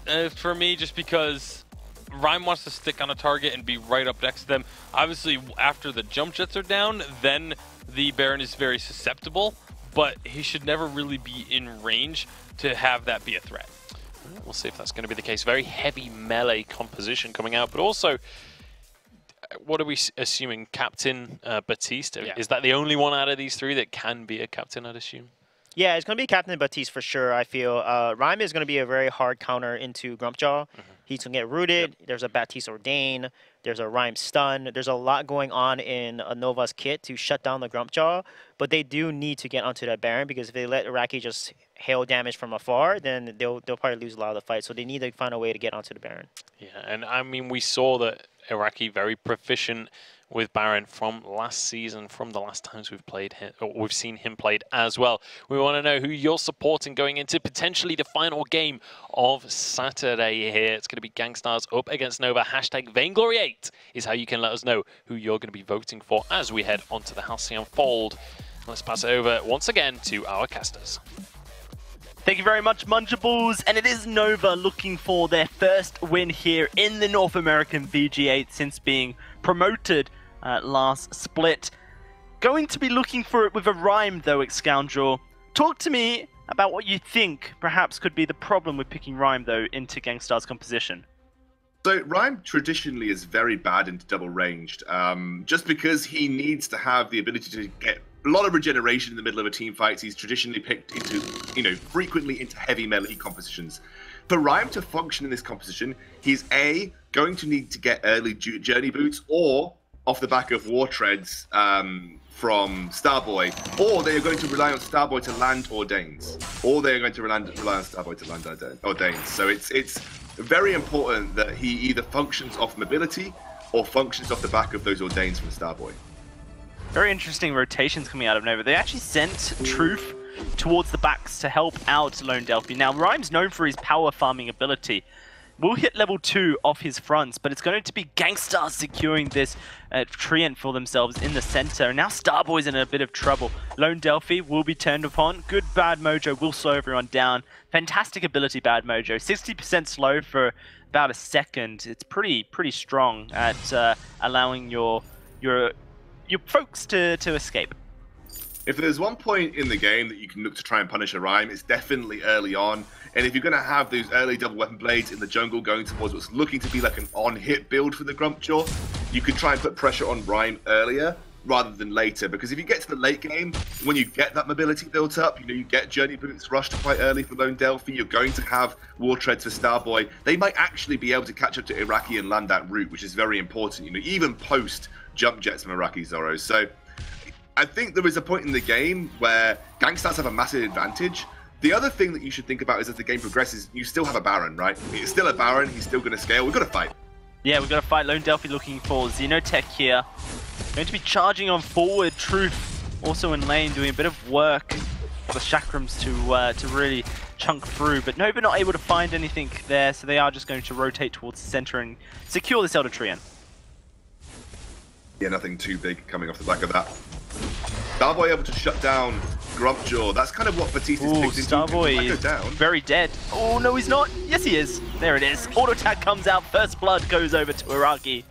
uh, for me, just because Reim wants to stick on a target and be right up next to them. Obviously, after the jump jets are down, then the Baron is very susceptible, but he should never really be in range to have that be a threat. We'll see if that's going to be the case. Very heavy melee composition coming out, but also, uh, what are we assuming? Captain uh, Batista? Yeah. Is that the only one out of these three that can be a captain, I'd assume? Yeah, it's going to be Captain Baptiste for sure, I feel. Uh, Reim is going to be a very hard counter into Grumpjaw. He's going to get rooted. There's a Baptiste Ordain. There's a Reim Stun. There's a lot going on in Nova's kit to shut down the Grumpjaw. But they do need to get onto that Baron because if they let Iraqi just hail damage from afar, then they'll, they'll probably lose a lot of the fight. So they need to find a way to get onto the Baron. Yeah, and I mean, we saw that Iraqi very proficient with Baron from last season, from the last times we've played him, or we've seen him played as well. We want to know who you're supporting going into potentially the final game of Saturday here. It's going to be Gankstars up against Nova. Hashtag Vainglory8 is how you can let us know who you're going to be voting for as we head onto the Halcyon Fold. Let's pass it over once again to our casters. Thank you very much, Munchables. And it is Nova looking for their first win here in the North American VG8 since being promoted uh, last split. Going to be looking for it with a Reim, though, Excoundrel. Talk to me about what you think perhaps could be the problem with picking Reim, though, into Gankstar's composition. So Reim traditionally is very bad into double ranged, um, just because he needs to have the ability to get a lot of regeneration in the middle of a team fight. He's traditionally picked into, you know, frequently into heavy melee compositions. For Reim to function in this composition, he's a going to need to get early journey boots or off the back of War Treads um, from Starboy, or they are going to rely on Starboy to land Ordains, or they are going to rely, on Starboy to land Ordains. So it's it's very important that he either functions off mobility or functions off the back of those Ordains from Starboy. Very interesting rotations coming out of Nova. They actually sent Truth towards the backs to help out Lone Delphi. Now, Reim's known for his power farming ability will hit level 2 off his fronts, but it's going to be Gankstar securing this uh, Treant for themselves in the center. Now Starboy's in a bit of trouble. Lone Delphi will be turned upon. Good Bad Mojo will slow everyone down. Fantastic ability, Bad Mojo. 60% slow for about a second. It's pretty pretty strong at uh, allowing your your your folks to, to escape. If there's one point in the game that you can look to try and punish a Reim, it's definitely early on. And if you're going to have those early double weapon blades in the jungle going towards what's looking to be like an on-hit build for the Grumpjaw, you could try and put pressure on Reim earlier rather than later. Because if you get to the late game, when you get that mobility built up, you know, you get Journey Boots rushed quite early for Lone Delphi, you're going to have War Treads for Starboy. They might actually be able to catch up to Iraqi and land that route, which is very important, you know, even post jump jets from Iraqi Zoro. So I think there is a point in the game where Gankstars have a massive advantage the other thing that you should think about is as the game progresses, you still have a Baron, right? It's still a Baron, he's still going to scale. We've got to fight. Yeah, we've got to fight. Lone Delphi looking for Xenotech here. Going to be charging on forward. Truth also in lane doing a bit of work for the Chakrams to uh, to really chunk through. But Nova not able to find anything there, so they are just going to rotate towards the center and secure this Elder Treant. Yeah, nothing too big coming off the back of that. Starboy able to shut down Grumpjaw. That's kind of what Baptiste is picked Starboy is down. very dead. Oh, no, he's not. Yes, he is. There it is. Auto attack comes out. First blood goes over to Iraqi.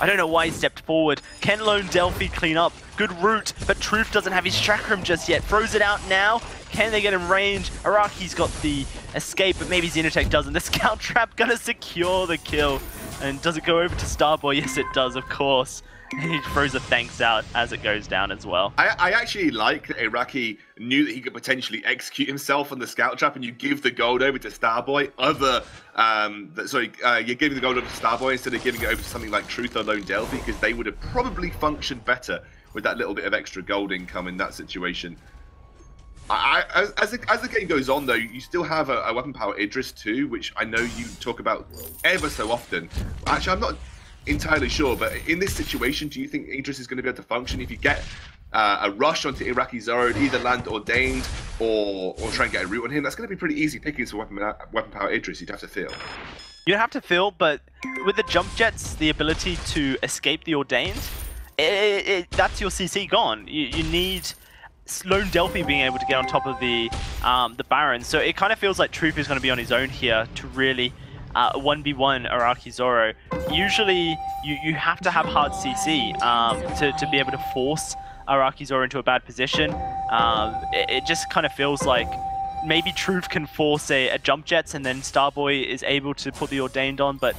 I don't know why he stepped forward. Can Lone Delphi clean up? Good route, but Truth doesn't have his chakram just yet. Throws it out now. Can they get in range? Iraqi's got the escape, but maybe Xenotech doesn't. [LAUGHS] The Scout Trap gonna secure the kill. And does it go over to Starboy? Yes, it does, of course. [LAUGHS] he throws a thanks out as it goes down as well. I, I, actually like that Iraqi knew that he could potentially execute himself on the scout trap, and you give the gold over to Starboy. Other, um, sorry, uh, you're giving the gold over to Starboy instead of giving it over to something like Truth or Lone Delphi, because they would have probably functioned better with that little bit of extra gold income in that situation. I, as, as, the, as the game goes on, though, you still have a, a weapon power Idris too, which I know you talk about ever so often. Actually, I'm not entirely sure, but in this situation, do you think Idris is going to be able to function if you get uh, a rush onto Iraqi Zoro, either land ordained or or try and get a root on him? That's going to be pretty easy pickings for weapon weapon power Idris. You'd have to feel. You'd have to feel, but with the jump jets, the ability to escape the ordained, it, it, that's your CC gone. You, you need Lone Delphi being able to get on top of the um, the Baron. So it kind of feels like Truth is going to be on his own here to really uh, 1v1 Iraqi Zoro, usually you, you have to have hard CC um, to, to be able to force Iraqi Zoro into a bad position. Um, it, it, just kind of feels like maybe Truth can force a, a, jump jets and then Starboy is able to put the Ordained on, but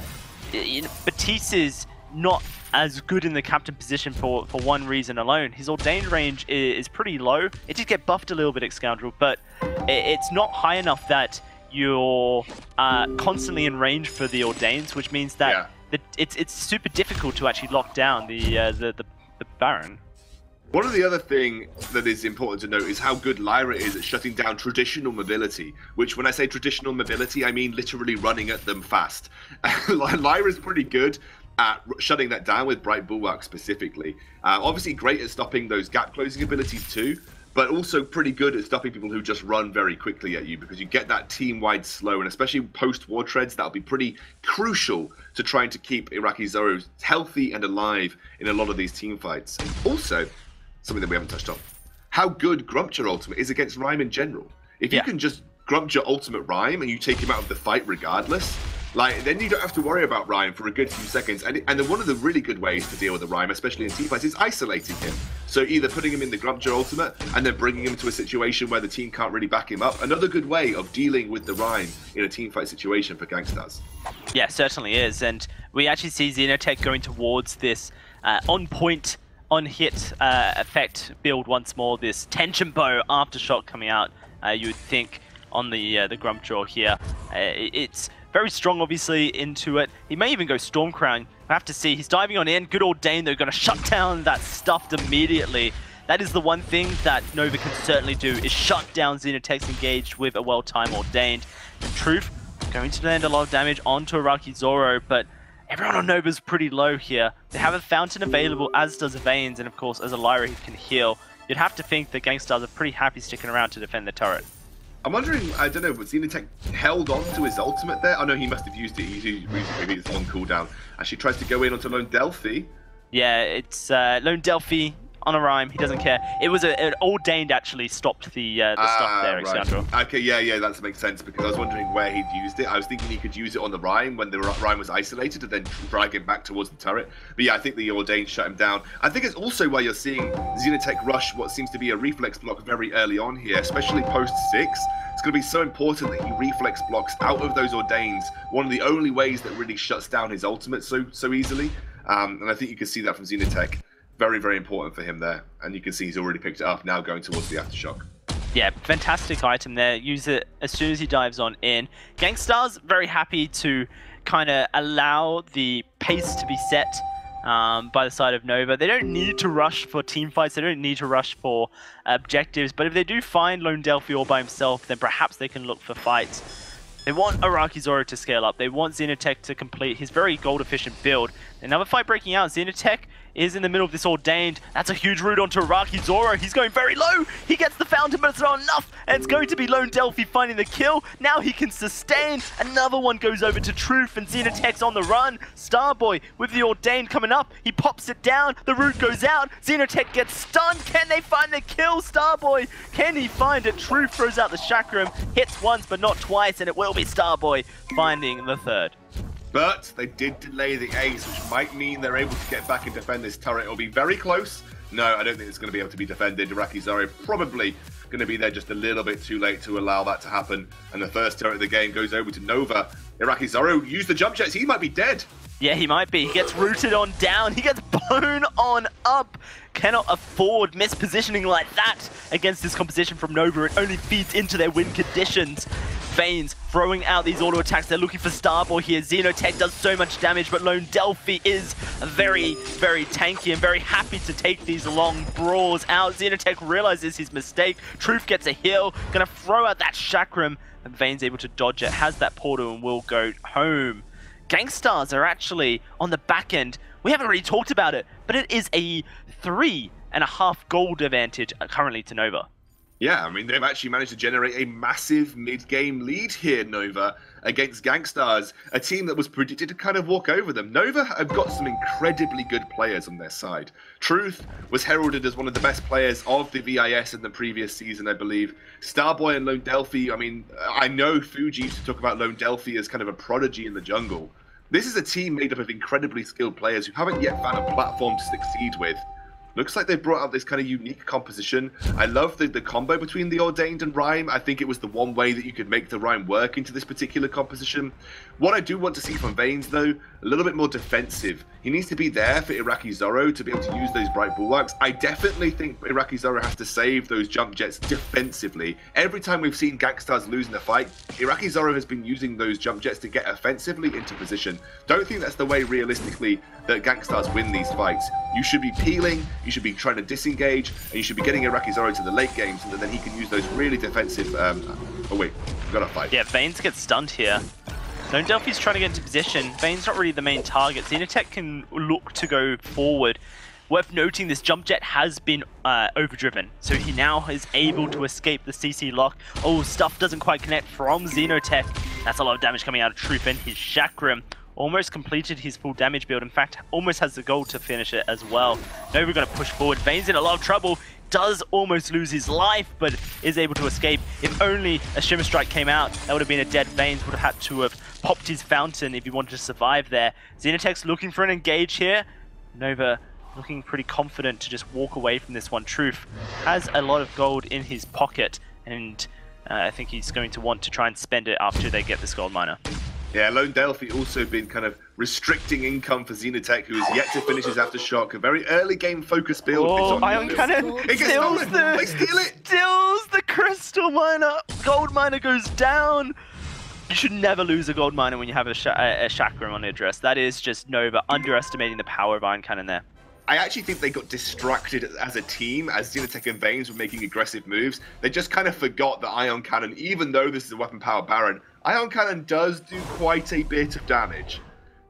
you know, Baptiste is not as good in the captain position for, for one reason alone. His Ordained range is, is pretty low. It did get buffed a little bit, Scoundrel, but it, it's not high enough that you're uh, constantly in range for the Ordains, which means that yeah. the, it's it's super difficult to actually lock down the, uh, the, the, the Baron. One of the other thing that is important to note is how good Lyra is at shutting down traditional mobility. Which, when I say traditional mobility, I mean literally running at them fast. [LAUGHS] Lyra's pretty good at shutting that down with Bright Bulwark specifically. Uh, obviously, great at stopping those gap closing abilities too but also pretty good at stopping people who just run very quickly at you because you get that team-wide slow, and especially post-war treads, that'll be pretty crucial to trying to keep Iraqi Zoros healthy and alive in a lot of these team fights. And Also, something that we haven't touched on, how good Grumpjaw Ultimate is against Reim in general. If you yeah. can just Grumpjaw Ultimate Reim and you take him out of the fight regardless, like then you don't have to worry about Reim for a good few seconds. And and one of the really good ways to deal with the Reim, especially in team fights, is isolating him. So either putting him in the Grumpjaw ultimate and then bringing him to a situation where the team can't really back him up. Another good way of dealing with the Reim in a team fight situation for Gankstars. Yeah, certainly is. And we actually see Xenotech going towards this uh, on point on hit uh, effect build once more. This tension bow aftershock coming out. Uh, you would think on the uh, the Grumpjaw here. Uh, it's very strong, obviously, into it. He may even go Storm Crown I have to see. He's diving on in. Good Ordained, they're going to shut down that stuffed immediately. That is the one thing that Nova can certainly do, is shut down Xenotech's engaged with a well-timed Ordained. Truth going to land a lot of damage onto Iraqi Zoro, but everyone on Nova's pretty low here. They have a Fountain available, as does Veins, and of course, as a Lyra, he can heal. You'd have to think that Gankstars are pretty happy sticking around to defend the turret. I'm wondering, I don't know, but Xenotech held on to his ultimate there? I know he must have used it. He's used maybe it's on cooldown. As she tries to go in onto Lone Delphi. Yeah, it's uh, Lone Delphi on a Reim. He doesn't care. It was a, an ordained actually stopped the uh, the stuff Ah, there, right. Alexandro. Okay, yeah, yeah, that makes sense because I was wondering where he'd used it. I was thinking he could use it on the Reim when the Reim was isolated and then drag him back towards the turret. But yeah, I think the Ordained shut him down. I think it's also why you're seeing Xenotech rush what seems to be a reflex block very early on here, especially post six. It's going to be so important that he reflex blocks out of those Ordains. One of the only ways that really shuts down his ultimate so so easily. Um, and I think you can see that from Xenotech. Very, very important for him there. And you can see he's already picked it up now going towards the aftershock. Yeah, fantastic item there. Use it as soon as he dives on in. Gankstar's very happy to kind of allow the pace to be set um, by the side of Nova. They don't need to rush for team fights. They don't need to rush for objectives. But if they do find Lone Delphi all by himself, then perhaps they can look for fights. They want Iraqi Zoro to scale up. They want Xenotech to complete his very gold efficient build. Another fight breaking out. Xenotech is in the middle of this ordained. That's a huge root onto Iraqi Zoro. He's going very low. He gets the fountain, but it's not enough. And it's going to be Lone Delphi finding the kill. Now he can sustain. Another one goes over to Truth, and Xenotech's on the run. Starboy with the ordained coming up. He pops it down. The root goes out. Xenotech gets stunned. Can they find the kill? Starboy, can he find it? Truth throws out the chakram. Hits once, but not twice, and it will be Starboy finding the third. But they did delay the ace, which might mean they're able to get back and defend this turret. It'll be very close. No, I don't think it's going to be able to be defended. Iraqi Zoro probably going to be there just a little bit too late to allow that to happen. And the first turret of the game goes over to Nova. Iraqi Zoro used the jump jets. He might be dead. Yeah, he might be. He gets rooted on down. He gets [LAUGHS] blown on up. Cannot afford mispositioning like that against this composition from Nova. It only feeds into their win conditions. Veins throwing out these auto attacks. They're looking for Starboy here. Xenotech does so much damage, but Lone Delphi is very, very tanky and very happy to take these long brawls out. Xenotech realizes his mistake. Truth gets a heal. Gonna throw out that chakram. And Veins able to dodge it. Has that portal and will go home. Gankstars are actually on the back end. We haven't really talked about it, but it is a three and a half gold advantage currently to Nova. Yeah, I mean, they've actually managed to generate a massive mid-game lead here, Nova, against Gankstars, a team that was predicted to kind of walk over them. Nova have got some incredibly good players on their side. Truth was heralded as one of the best players of the VIS in the previous season, I believe. Starboy and Lone Delphi, I mean, I know Fuji used to talk about Lone Delphi as kind of a prodigy in the jungle. This is a team made up of incredibly skilled players who haven't yet found a platform to succeed with. Looks like they brought out this kind of unique composition. I love the, the combo between the Ordained and Reim. I think it was the one way that you could make the Reim work into this particular composition. What I do want to see from Veins, though, a little bit more defensive. He needs to be there for Iraqi Zoro to be able to use those bright bulwarks. I definitely think Iraqi Zoro has to save those jump jets defensively. Every time we've seen Gankstars lose in a fight, Iraqi Zoro has been using those jump jets to get offensively into position. Don't think that's the way realistically that Gankstars win these fights. You should be peeling, you should be trying to disengage, and you should be getting Iraqi Zoro to the late game so that then he can use those really defensive. Um, oh wait, we've got a fight. Yeah, Veins gets stunned here. Lone Delphi's trying to get into position. Veins not really the main target. Xenotech can look to go forward. Worth noting, this jump jet has been uh, overdriven, so he now is able to escape the CC lock. Oh, stuff doesn't quite connect from Xenotech. That's a lot of damage coming out of Truth and his Chakram. Almost completed his full damage build. In fact, almost has the goal to finish it as well. Nova going to push forward. Veins in a lot of trouble. Does almost lose his life, but is able to escape. If only a Shimmer Strike came out, that would have been a dead Veins. Would have had to have popped his fountain if he wanted to survive there. Xenotech's looking for an engage here. Nova looking pretty confident to just walk away from this one. Truth has a lot of gold in his pocket, and uh, I think he's going to want to try and spend it after they get this gold miner. Yeah, Lone Delphi also been kind of restricting income for Xenotech, who is yet to finish his aftershock. A very early game focus build. Oh, on Ion Cannon It gets steals stolen. the, They steal it. steals the crystal miner. Gold miner goes down. You should never lose a gold miner when you have a, sh a, on Idris. That is just Nova underestimating the power of Ion Cannon there. I actually think they got distracted as a team as Xenotech and Veins were making aggressive moves. They just kind of forgot that Ion Cannon, even though this is a weapon power Baron, Ion Cannon does do quite a bit of damage.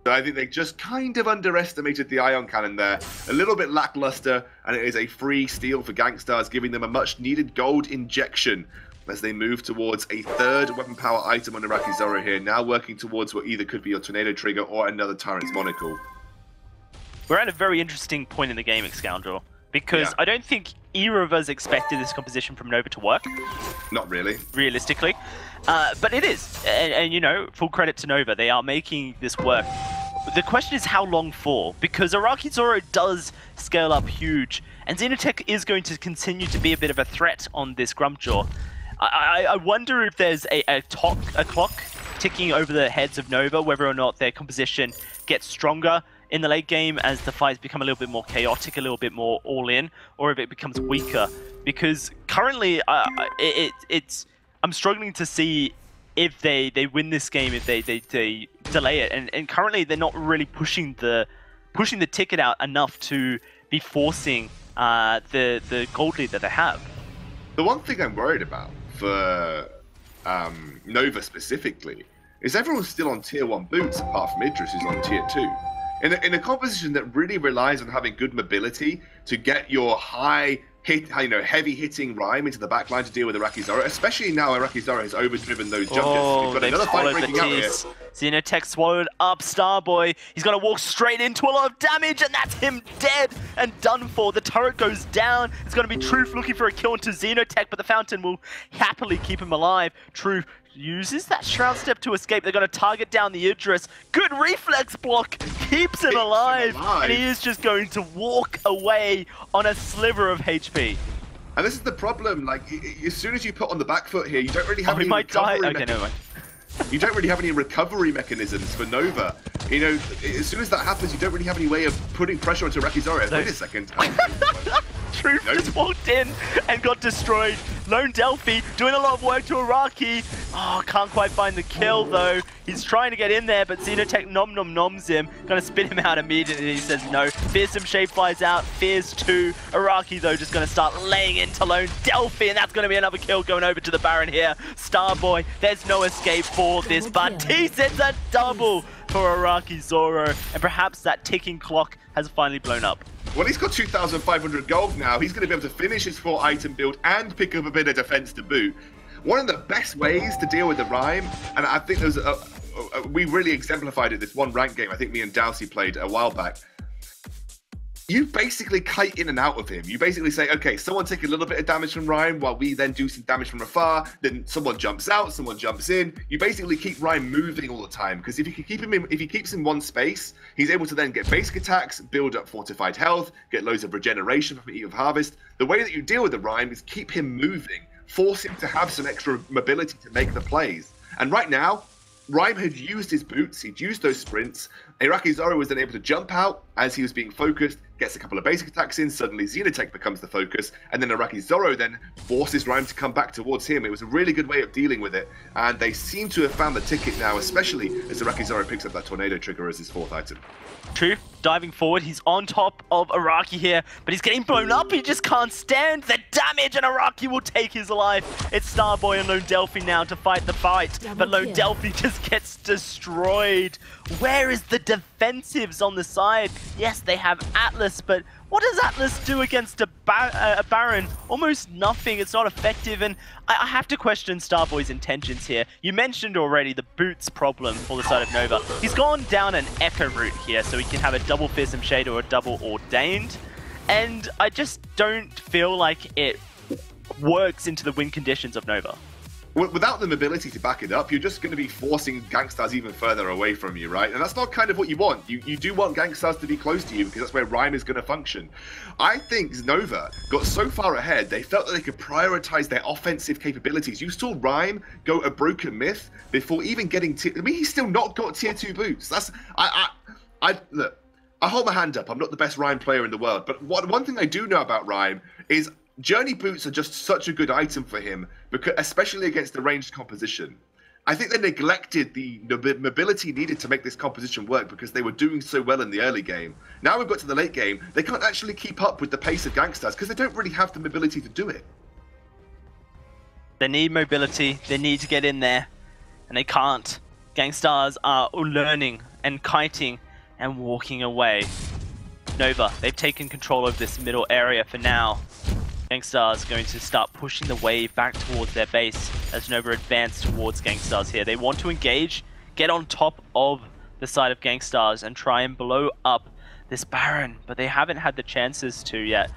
So I think they just kind of underestimated the Ion Cannon there. A little bit lackluster, and it is a free steal for Gankstars, giving them a much needed gold injection as they move towards a third weapon power item on Iraqi Zoro here, now working towards what either could be a Tornado Trigger or another Tyrant's Monocle. We're at a very interesting point in the game, Scoundrel, because Yeah. I don't think either of us expected this composition from Nova to work, Not really. realistically. Uh, but it is, and, and you know, full credit to Nova, they are making this work. The question is how long for, because Iraqi Zoro does scale up huge, and Xenotech is going to continue to be a bit of a threat on this Grumpjaw. I, I, wonder if there's a, a, talk, a clock ticking over the heads of Nova, whether or not their composition gets stronger in the late game as the fights become a little bit more chaotic, a little bit more all in, or if it becomes weaker. Because currently, uh, it, it, it's I'm struggling to see if they, they win this game, if they, they, they delay it, and, and currently they're not really pushing the pushing the ticket out enough to be forcing uh, the the gold lead that they have. The one thing I'm worried about for um, Nova specifically is everyone's still on tier one boots apart from Idris who's on tier two. In a, in a composition that really relies on having good mobility to get your high hit, you know, heavy hitting Reim into the backline to deal with Iraqi Zoro, especially now Iraqi Zoro has overdriven those jump jets. Oh, We've got another fight breaking out here. Xenotech swallowed up Starboy. He's going to walk straight into a lot of damage, and that's him dead and done for. The turret goes down. It's going to be Truth looking for a kill into Xenotech, but the Fountain will happily keep him alive. Truth uses that Shroud Step to escape. They're going to target down the Idris. Good reflex block. Keeps him him alive. alive. And he is just going to walk away on a sliver of HP. And this is the problem. Like, as soon as you put on the back foot here, you don't really have Oh, any recovery Okay, mecha- never mind. you don't really have any recovery mechanisms for Nova. You know, as soon as that happens, you don't really have any way of putting pressure onto Iraqi Zoro. Wait a second. [LAUGHS] Truth Nope. just walked in and got destroyed. Lone Delphi doing a lot of work to Iraqi. Oh, can't quite find the kill though. He's trying to get in there, but Xenotech nom nom noms him. Gonna spit him out immediately. He says no. Fearsome Shade flies out. Fears two. Iraqi though just gonna start laying into Lone Delphi, and that's gonna be another kill going over to the Baron here. Starboy, there's no escape for this, but he sets a double for Iraqi Zoro, and perhaps that ticking clock has finally blown up. Well, he's got 2,500 gold now. He's going to be able to finish his four item build and pick up a bit of defense to boot. One of the best ways to deal with the Reim, and I think there's a, we really exemplified it this one rank game. I think me and Dowsey played a while back. You basically kite in and out of him. You basically say, okay, someone take a little bit of damage from Reim while we then do some damage from afar. Then someone jumps out, someone jumps in. You basically keep Reim moving all the time because if you can keep him in, if he keeps in one space, he's able to then get basic attacks, build up fortified health, get loads of regeneration from Eve of Harvest. The way that you deal with the Reim is keep him moving, force him to have some extra mobility to make the plays. And right now, Reim had used his boots, he'd used those sprints. Iraqi Zoro was then able to jump out as he was being focused, gets a couple of basic attacks in, suddenly Xenotech becomes the focus, and then Iraqi Zoro then forces Reim to come back towards him. It was a really good way of dealing with it, and they seem to have found the ticket now, especially as Iraqi Zoro picks up that tornado trigger as his fourth item. True. diving forward. He's on top of Iraqi here, but he's getting blown up. He just can't stand the damage, and Iraqi will take his life. It's Starboy and Lone Delphi now to fight the fight, but Lone. Delphi [LAUGHS] just gets destroyed. Where is the defensives on the side? Yes, they have Atlas, but what does Atlas do against a, uh, a Baron? Almost nothing. It's not effective, and I, I have to question Starboy's intentions here. You mentioned already the boots problem for the side of Nova. He's gone down an Echo route here, so he can have a double Fearsome Shade or a double Ordained, and I just don't feel like it works into the win conditions of Nova. Without the mobility to back it up, you're just going to be forcing Gankstars even further away from you, right? And that's not kind of what you want. You you do want Gankstars to be close to you because that's where Reim is going to function. I think Nova got so far ahead, they felt that they could prioritize their offensive capabilities. You saw Reim go a broken myth before even getting. I mean, he's still not got tier two boots. That's I I I look. I hold my hand up. I'm not the best Reim player in the world, but what, one thing I do know about Reim is Journey boots are just such a good item for him, because especially against the ranged composition. I think they neglected the mobility needed to make this composition work because they were doing so well in the early game. Now we've got to the late game, they can't actually keep up with the pace of Gankstars because they don't really have the mobility to do it. They need mobility, they need to get in there, and they can't. Gankstars are learning and kiting and walking away. Nova, they've taken control of this middle area for now. Gankstars going to start pushing the wave back towards their base as Nova advance towards Gankstars here. They want to engage, get on top of the side of Gankstars and try and blow up this Baron, but they haven't had the chances to yet.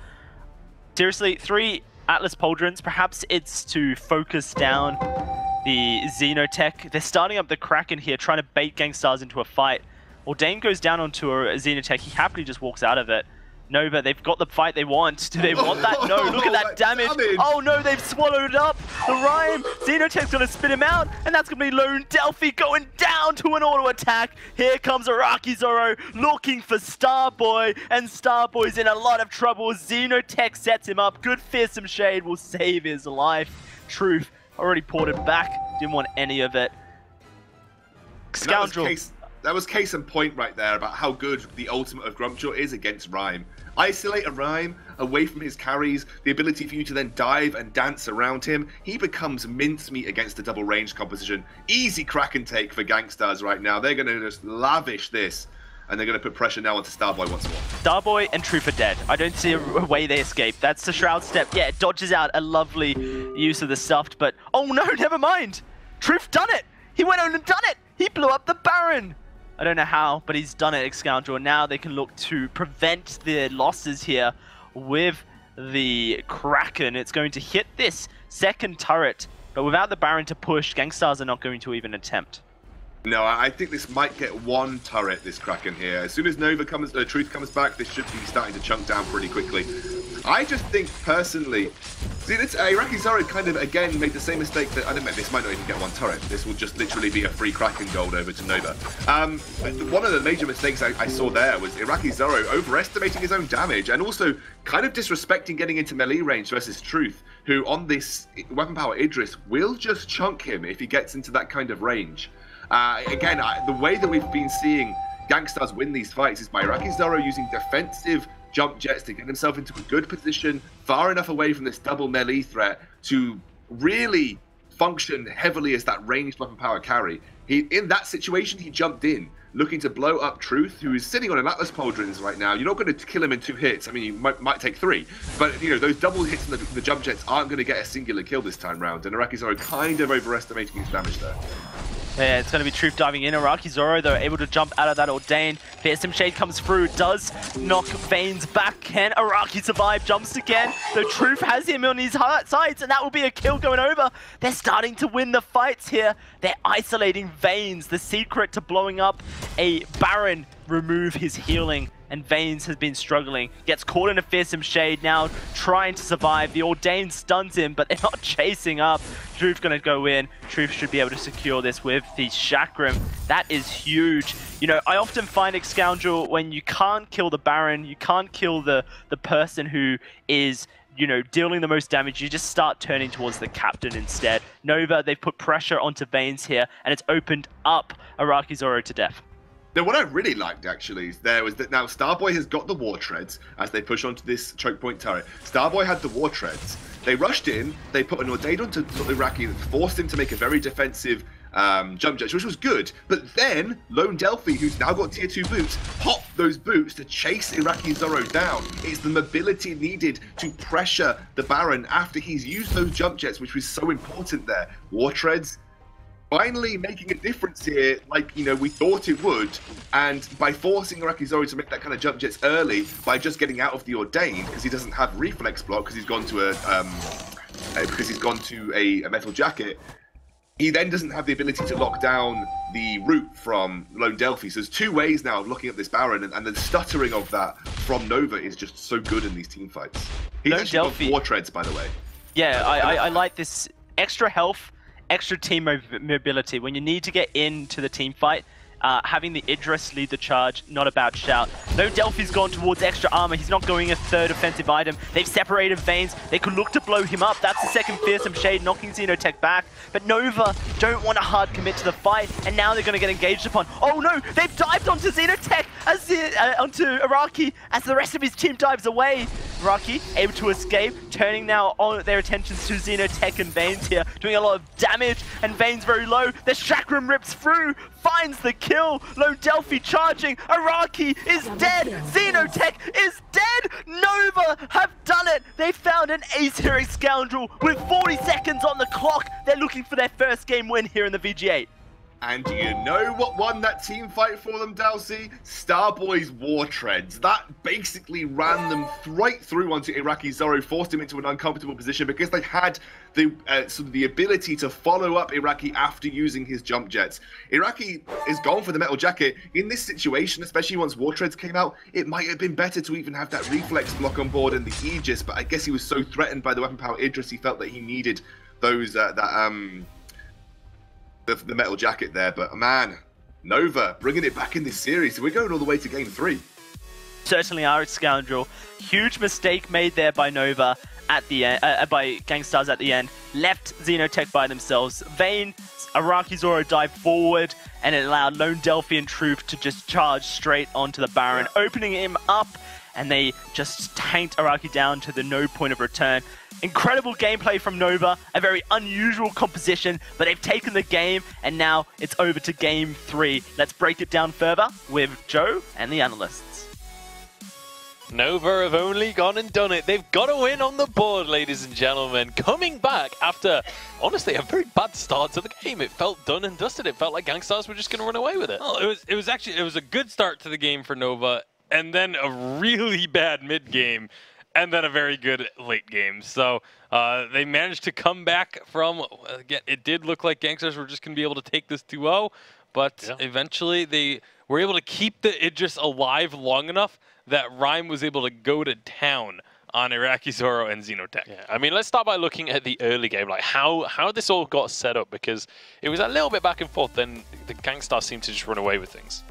Seriously, three Atlas Pauldrons, perhaps it's to focus down the Xenotech. They're starting up the Kraken here, trying to bait Gankstars into a fight. Well, Dane goes down onto a Xenotech, he happily just walks out of it. Nova, they've got the fight they want. Do they want that? No, look at that [LAUGHS] damage. Oh no, they've swallowed it up. The Reim, Xenotech's gonna spit him out, and that's gonna be Lone Delphi going down to an auto attack. Here comes Iraqi Zoro looking for Starboy, and Starboy's in a lot of trouble. Xenotech sets him up. Good fearsome shade will save his life. Truth already ported back, didn't want any of it. Scoundrel. That was, case, that was case in point right there about how good the ultimate of Grumpjaw is against Reim. Isolate a Reim away from his carries, the ability for you to then dive and dance around him. He becomes mincemeat against the double range composition. Easy crack and take for Gankstars right now. They're going to just lavish this and they're going to put pressure now onto Starboy once more. Starboy and are dead. I don't see a way they escape. That's the Shroud Step. Yeah, it dodges out a lovely use of the stuffed, but oh no, [LAUGHS] never mind. Truth done it. He went on and done it. He blew up the Baron. I don't know how, but he's done it, Scoundrel. Now they can look to prevent the losses here with the Kraken. It's going to hit this second turret, but without the Baron to push, Gankstars are not going to even attempt. No, I think this might get one turret, this Kraken here. As soon as Nova comes, uh, Truth comes back, this should be starting to chunk down pretty quickly. I just think, personally, see, this, Iraqi Zoro kind of, again, made the same mistake that, I don't know, this might not even get one turret. This will just literally be a free Kraken gold over to Nova. Um, one of the major mistakes I, I saw there was Iraqi Zoro overestimating his own damage and also kind of disrespecting getting into melee range versus Truth, who on this weapon power Idris will just chunk him if he gets into that kind of range. Uh, again, I, the way that we've been seeing Gankstars win these fights is by Iraqi Zoro using defensive jump jets to get himself into a good position, far enough away from this double melee threat to really function heavily as that ranged weapon power carry. He in that situation he jumped in, looking to blow up Truth, who is sitting on an Atlas Pauldrons right now. You're not going to kill him in two hits. I mean, you might, might take three, but you know those double hits in the, the jump jets aren't going to get a singular kill this time round. And Iraqi Zoro kind of overestimating his damage there. Yeah, it's going to be Truth diving in. Iraqi Zoro, though, able to jump out of that Ordained. Fearsome Shade comes through, does knock Veins back. Can Iraqi survive? Jumps again. The Truth has him on his sides, and that will be a kill going over. They're starting to win the fights here. They're isolating Veins, the secret to blowing up a Baron. Remove his healing and Veins has been struggling. Gets caught in a fearsome shade now, trying to survive. The Ordained stuns him, but they're not [LAUGHS] chasing up. Truth gonna go in. Truth should be able to secure this with the Chakram. That is huge. You know, I often find it Scoundrel when you can't kill the Baron, you can't kill the, the person who is you know, dealing the most damage, you just start turning towards the captain instead. Nova, they've put pressure onto Veins here, and it's opened up Iraqi Zoro to death. Now, what I really liked actually there was that now Starboy has got the war treads as they push onto this choke point turret. Starboy had the war treads. They rushed in, they put an Ordained onto Iraqi that forced him to make a very defensive um, jump jet, which was good. But then Lone Delphi, who's now got tier 2 boots, popped those boots to chase Iraqi Zoro down. It's the mobility needed to pressure the Baron after he's used those jump jets, which was so important there. War treads, finally making a difference here, like you know we thought it would, and by forcing Iraqi to make that kind of jump jets early by just getting out of the ordained because he doesn't have reflex block because he's gone to a um, uh, because he's gone to a, a, metal jacket. He then doesn't have the ability to lock down the route from Lone Delphi. So there's two ways now of looking at this Baron, and, and the stuttering of that from Nova is just so good in these team fights. He's Lone actually Delphi. got four treads, by the way. Yeah, I, I, I like this extra health extra team mobility. When you need to get into the team fight, uh, having the Idris lead the charge, not a bad shout. No Delphi's gone towards extra armor. He's not going a third offensive item. They've separated Veins. They could look to blow him up. That's the second Fearsome Shade, knocking Xenotech back. But Nova don't want to hard commit to the fight, and now they're going to get engaged upon. Oh no, they've dived onto Xenotech, as uh, onto Iraqi, as the rest of his team dives away. Iraqi able to escape, turning now on their attentions to Xenotech and Veins here, doing a lot of damage, and Veins very low. The Chakram rips through, finds the kill. Lone Delphi charging. Iraqi is dead. Xenotech is dead. Nova have done it. They found an ace Scoundrel, with 40 seconds on the clock. They're looking for their first game win here in the VG8. And do you know what won that team fight for them, Dowsy? Starboy's War Treads. That basically ran them right through onto Iraqi Zoro, forced him into an uncomfortable position because they had the uh, sort of the ability to follow up Iraqi after using his jump jets. Iraqi is gone for the metal jacket. In this situation, especially once War Treads came out, it might have been better to even have that reflex block on board and the Aegis, but I guess he was so threatened by the weapon power Idris, he felt that he needed those uh, that um the, the metal jacket there. But man, Nova bringing it back in this series. We're going all the way to game three. Certainly are, Scoundrel. Huge mistake made there by Nova at the end, uh, uh, by Gankstars at the end. Left Xenotech by themselves. Vayne, Iraqi Zoro dive forward, and it allowed Lone Delphian Troop to just charge straight onto the Baron, opening him up, and they just tanked Iraqi down to the no point of return. Incredible gameplay from Nova, a very unusual composition, but they've taken the game and now it's over to game three. Let's break it down further with Joe and the analysts. Nova have only gone and done it. They've got a win on the board, ladies and gentlemen. Coming back after, honestly, a very bad start to the game. It felt done and dusted. It felt like Gankstars were just going to run away with it. Well, it was it was actually it was a good start to the game for Nova, and then a really [LAUGHS] bad mid game and then a very good late game. So uh, they managed to come back from, again, it did look like Gankstars were just going to be able to take this 2-0, but yeah. eventually they were able to keep the Idris alive long enough that Reim was able to go to town on Iraqi Zoro and Xenotech. Yeah, I mean, let's start by looking at the early game, like how how this all got set up, because it was a little bit back and forth. Then the Gankstar seemed to just run away with things.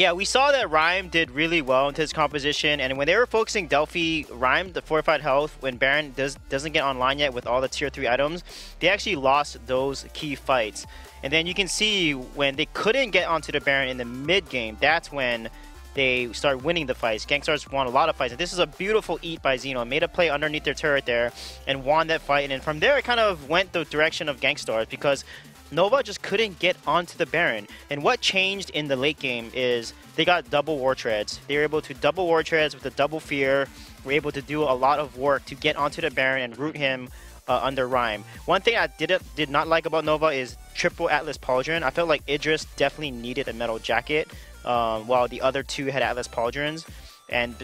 Yeah, we saw that Reim did really well into his composition, and when they were focusing Delphi, Reim, the fortified health, when Baron does, doesn't get online yet with all the tier 3 items, they actually lost those key fights. And then you can see when they couldn't get onto the Baron in the mid game, that's when they start winning the fights. Gankstars won a lot of fights. And this is a beautiful eat by Xeno. Made a play underneath their turret there and won that fight. And then from there, it kind of went the direction of Gankstars because Nova just couldn't get onto the Baron. And what changed in the late game is they got double War Treads. They were able to double War Treads with the double Fear. Were able to do a lot of work to get onto the Baron and root him uh, under Reim. One thing I did did not like about Nova is triple Atlas Pauldron. I felt like Idris definitely needed a metal jacket, um, while the other two had Atlas Pauldrons. And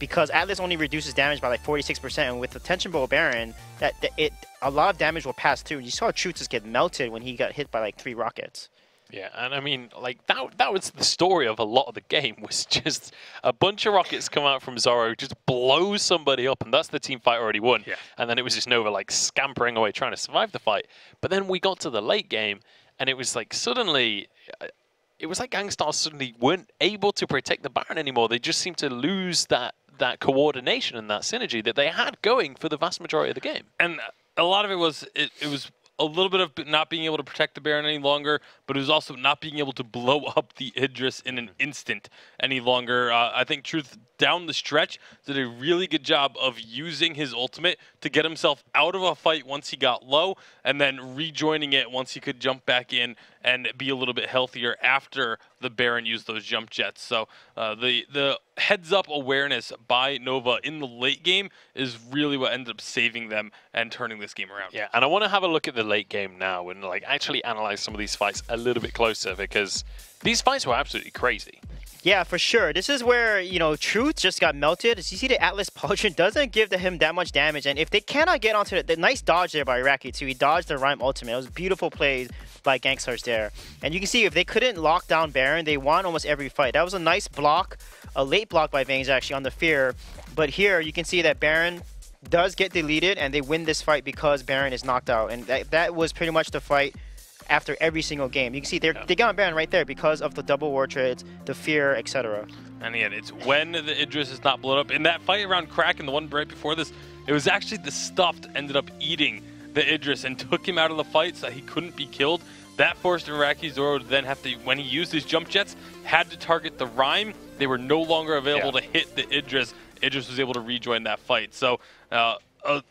because Atlas only reduces damage by like 46%, and with the Tension Bow Baron, that, that, it a lot of damage will pass through. You saw Truth just get melted when he got hit by like three rockets. Yeah, and I mean, like that that was the story of a lot of the game [LAUGHS] was just a bunch of rockets come out from Zoro, just blow somebody up, and that's the team fight already won. Yeah. And then it was just Nova like scampering away trying to survive the fight. But then we got to the late game, and it was like suddenly uh, it was like Gankstar suddenly weren't able to protect the Baron anymore. They just seemed to lose that that coordination and that synergy that they had going for the vast majority of the game. And a lot of it was it, it was a little bit of not being able to protect the Baron any longer, but it was also not being able to blow [LAUGHS] up the Idris in an instant any longer. Uh, I think Truth down the stretch did a really good job of using his ultimate to get himself out of a fight once he got low, and then rejoining it once he could jump back in and be a little bit healthier after the Baron used those jump jets. So uh, the the heads up awareness by Nova in the late game is really what ended up saving them and turning this game around. Yeah, and I want to have a look at the late game now and like actually analyze some of these fights a little bit closer because these fights were absolutely crazy. Yeah, for sure. This is where, you know, Truth just got melted. As you see, the Atlas [LAUGHS] Potion doesn't give to him that much damage. And if they cannot get onto it, the nice dodge there by Iraqi, too. He dodged the Reim ultimate. It was beautiful plays by Gankstars there. And you can see if they couldn't lock down Baron, they won almost every fight. That was a nice block, a late block by Veins actually on the Fear. But here you can see that Baron does get deleted and they win this fight because Baron is knocked out. And that, that was pretty much the fight after every single game. You can see they yeah. they got banned right there because of the double war treads, the fear, etc. And again, it's when the Idris is not blown up. In that fight around Kraken the one right before this, it was actually the Stuffed ended up eating the Idris and took him out of the fight so he couldn't be killed. That forced Iraqi Zoro to then have to, when he used his jump jets, had to target the Reim. They were no longer available yeah. to hit the Idris. Idris was able to rejoin that fight. So uh, a,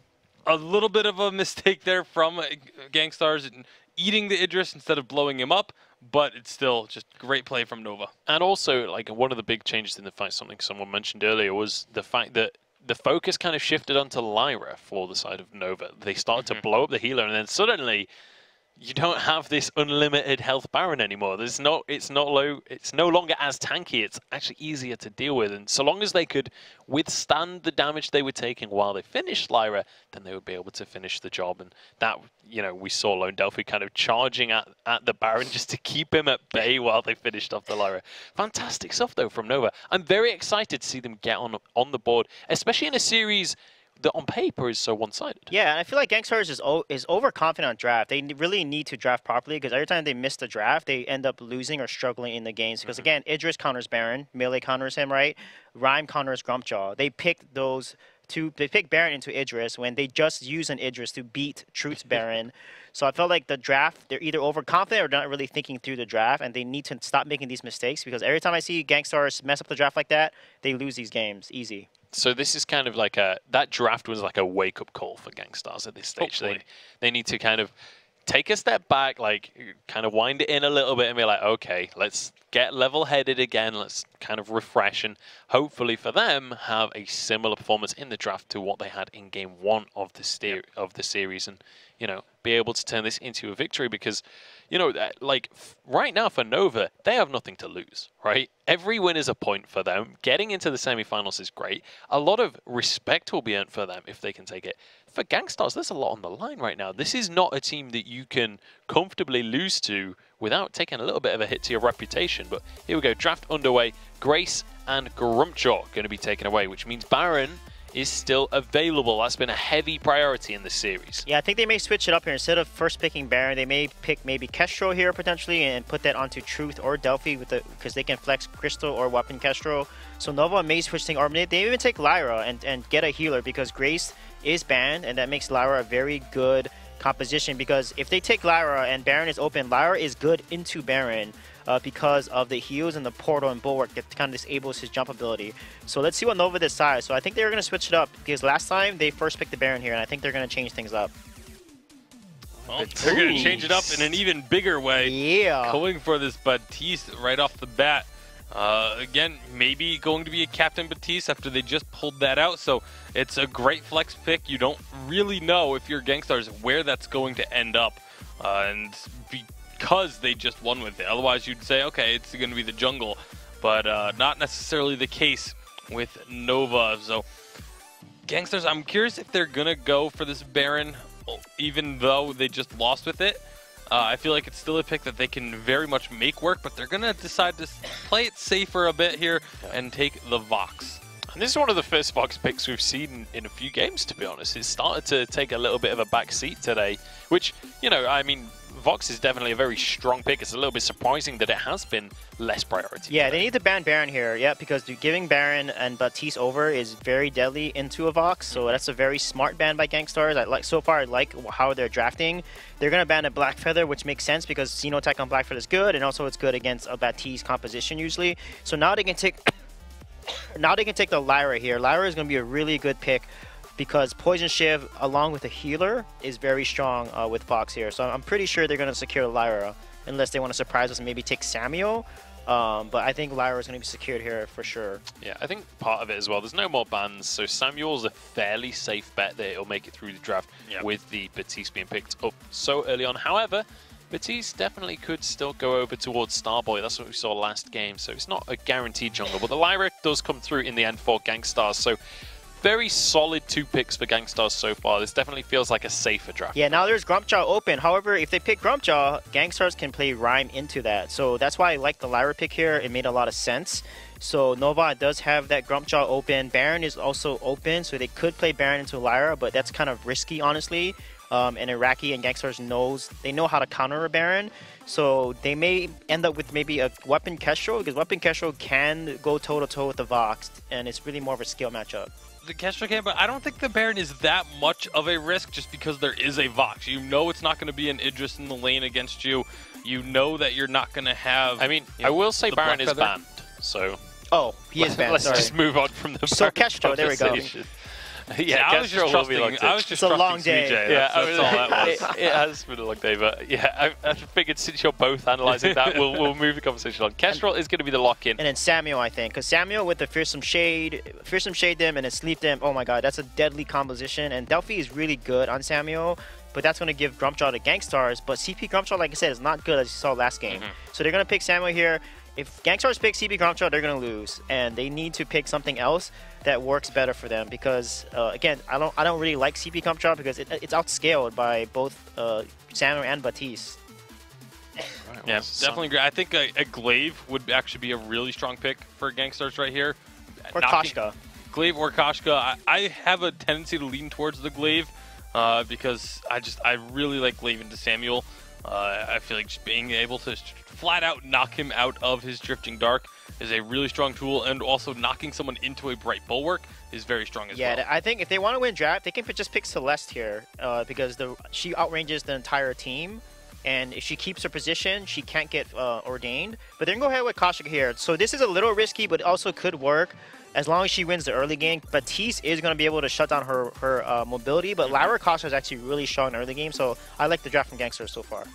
a little bit of a [LAUGHS] mistake there from uh, Gankstars eating the Idris instead of blowing him up, but it's still just great play from Nova. And also, like one of the big changes in the fight, something someone mentioned earlier, was the fact that the focus kind of shifted onto Lyra for the side of Nova. They started mm -hmm. to mm-hmm. blow up the healer, and then suddenly you don't have this unlimited health Baron anymore. There's no, it's not low, it's no longer as tanky. It's actually easier to deal with. And so long as they could withstand the damage they were taking while they finished Lyra, then they would be able to finish the job. And that, you know, we saw Lone Delphi kind of charging at, at the Baron just to keep him at bay while they finished off the Lyra. Fantastic stuff though from Nova. I'm very excited to see them get on on the board, especially in a series that on paper is so one-sided. Yeah, and I feel like Gankstars is is overconfident on draft. They really need to draft properly because every time they miss the draft, they end up losing or struggling in the games. Because mm -hmm. again, Idris counters Baron, melee counters him, right? Reim counters Grumpjaw. They picked those two. They picked Baron into Idris when they just use an Idris to beat Truth's [LAUGHS] Baron. So I felt like the draft, they're either overconfident or not really thinking through the draft, and they need to stop making these mistakes because every time I see Gankstars mess up the draft like that, they lose these games easy so this is kind of like a that draft was like a wake up call for Gankstars at this stage. They they need to kind of take a step back, like kind of wind it in a little bit and be like, okay, let's get level headed again. Let's kind of refresh and hopefully for them have a similar performance in the draft to what they had in game one of the yep. of the series and you know be able to turn this into a victory because you know, like right now for Nova, they have nothing to lose, right? Every win is a point for them. Getting into the semifinals is great. A lot of respect will be earned for them if they can take it. For Gankstars, there's a lot on the line right now. This is not a team that you can comfortably lose to without taking a little bit of a hit to your reputation. But here we go, draft underway. Grace and Grumpjaw going to be taken away, which means Baron is still available. That's been a heavy priority in the series. Yeah, I think they may switch it up here. Instead of first picking Baron, they may pick maybe Kestrel here potentially and put that onto Truth or Delphi with the because they can flex Crystal or Weapon Kestrel. So Nova may switch thing or they even take Lyra and, and get a healer because Grace is banned and that makes Lyra a very good composition because if they take Lyra and Baron is open, Lyra is good into Baron uh, because of the heals and the portal and bulwark that kind of disables his jump ability. So let's see what Nova decides. So I think they're going to switch it up because last time they first picked the Baron here, and I think they're going to change things up. Well, they're going to change it up in an even bigger way. Yeah. Going for this Baptiste right off the bat. Uh, again, maybe going to be a Captain Baptiste after they just pulled that out. So it's a great flex pick. You don't really know if you're Gankstars where that's going to end up. Uh, and because they just won with it. Otherwise, you'd say, okay, it's going to be the jungle, but uh, not necessarily the case with Nova. So, Gankstars, I'm curious if they're going to go for this Baron, even though they just lost with it. Uh, I feel like it's still a pick that they can very much make work, but they're going to decide to play it safer a bit here and take the Vox. And this is one of the first Vox picks we've seen in a few games, to be honest. It started to take a little bit of a back seat today, which, you know, I mean, Vox is definitely a very strong pick. It's a little bit surprising that it has been less priority. Yeah, they need to ban Baron here, yeah, because giving Baron and Baptiste over is very deadly into a Vox, so mm-hmm. that's a very smart ban by Gankstars. I like So far, I like how they're drafting. They're going to ban a Black Feather, which makes sense because Xenotech on Black Feather is good, and also it's good against a Baptiste composition usually. So now they can take... [COUGHS] now they can take the Lyra here. Lyra is going to be a really good pick because Poison Shiv, along with a healer, is very strong uh, with Vox here. So I'm pretty sure they're going to secure Lyra, unless they want to surprise us and maybe take Samuel. Um, but I think Lyra is going to be secured here for sure. Yeah, I think part of it as well, there's no more bans, so Samuel's a fairly safe bet that it'll make it through the draft yep. with the Baptiste being picked up so early on. However, Baptiste definitely could still go over towards Starboy. That's what we saw last game, so it's not a guaranteed jungle. But the Lyra does come through in the end for Gankstars, so very solid two picks for Gankstars so far. This definitely feels like a safer draft. Yeah, now there's Grumpjaw open. However, if they pick Grumpjaw, Gankstars can play Reim into that. So that's why I like the Lyra pick here. It made a lot of sense. So Nova does have that Grumpjaw open. Baron is also open, so they could play Baron into Lyra, but that's kind of risky, honestly. Um, and Iraqi and Gankstars knows they know how to counter a Baron, so they may end up with maybe a weapon Kestrel because weapon Kestrel can go toe to toe with the Vox, and it's really more of a skill matchup. The Kestrel can, but I don't think the Baron is that much of a risk just because there is a Vox. You know it's not going to be an Idris in the lane against you. You know that you're not going to have. I mean, you know, I will say Baron is banned, so Oh, he is [LAUGHS] banned. let's Sorry. just move on from the So Baron Kestrel, there we go. [LAUGHS] conversation. yeah, I was Kestrel just will be trusting. locked I was just It's a long day. CJ. Yeah, That's, that's all that was. [LAUGHS] it, it has been a long day, but yeah, I, I figured since you're both analysing that, we'll, we'll move the conversation on. Kestrel is going to be the lock-in. And then Samuel, I think, because Samuel with the fearsome shade, fearsome shade them and then sleep them. Oh my god, that's a deadly composition. And Delphi is really good on Samuel, but that's going to give Grumpjaw to Gankstars. But CP Grumpjaw, like I said, is not good as you saw last game. Mm-hmm. So they're going to pick Samuel here. If Gankstars pick CP Grumpjaw, they're going to lose, and they need to pick something else that works better for them. Because uh, again, I don't, I don't really like CP Grumpjaw because it, it's outscaled by both uh, Samuel and Baptiste. Right, Yeah, definitely agree. I think a, a Glaive would actually be a really strong pick for Gankstars right here. Or Knocking- Koshka. Glaive or Koshka. I, I have a tendency to lean towards the Glaive uh, because I just I really like Glaive into Samuel. Uh, I feel like just being able to sh- flat out knock him out of his Drifting Dark is a really strong tool, and also knocking someone into a Bright Bulwark is very strong as Yeah, well. th- I think if they want to win draft, they can just pick Celeste here uh, because the she outranges the entire team, and if she keeps her position, she can't get uh, ordained. But then go ahead with Koshka here. So this is a little risky, but also could work as long as she wins the early game. Baptiste is going to be able to shut down her her uh, mobility, but Lyra Koshka is actually really strong in early game. So I like the draft from Gankstars so far.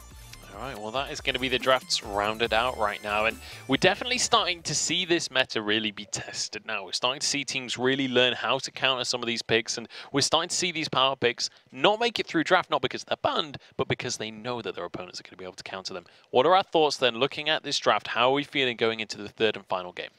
All right, well, that is going to be the drafts rounded out right now. And we're definitely starting to see this meta really be tested now. We're starting to see teams really learn how to counter some of these picks. And we're starting to see these power picks not make it through draft, not because they're banned, but because they know that their opponents are going to be able to counter them. What are our thoughts then looking at this draft? How are we feeling going into the third and final game?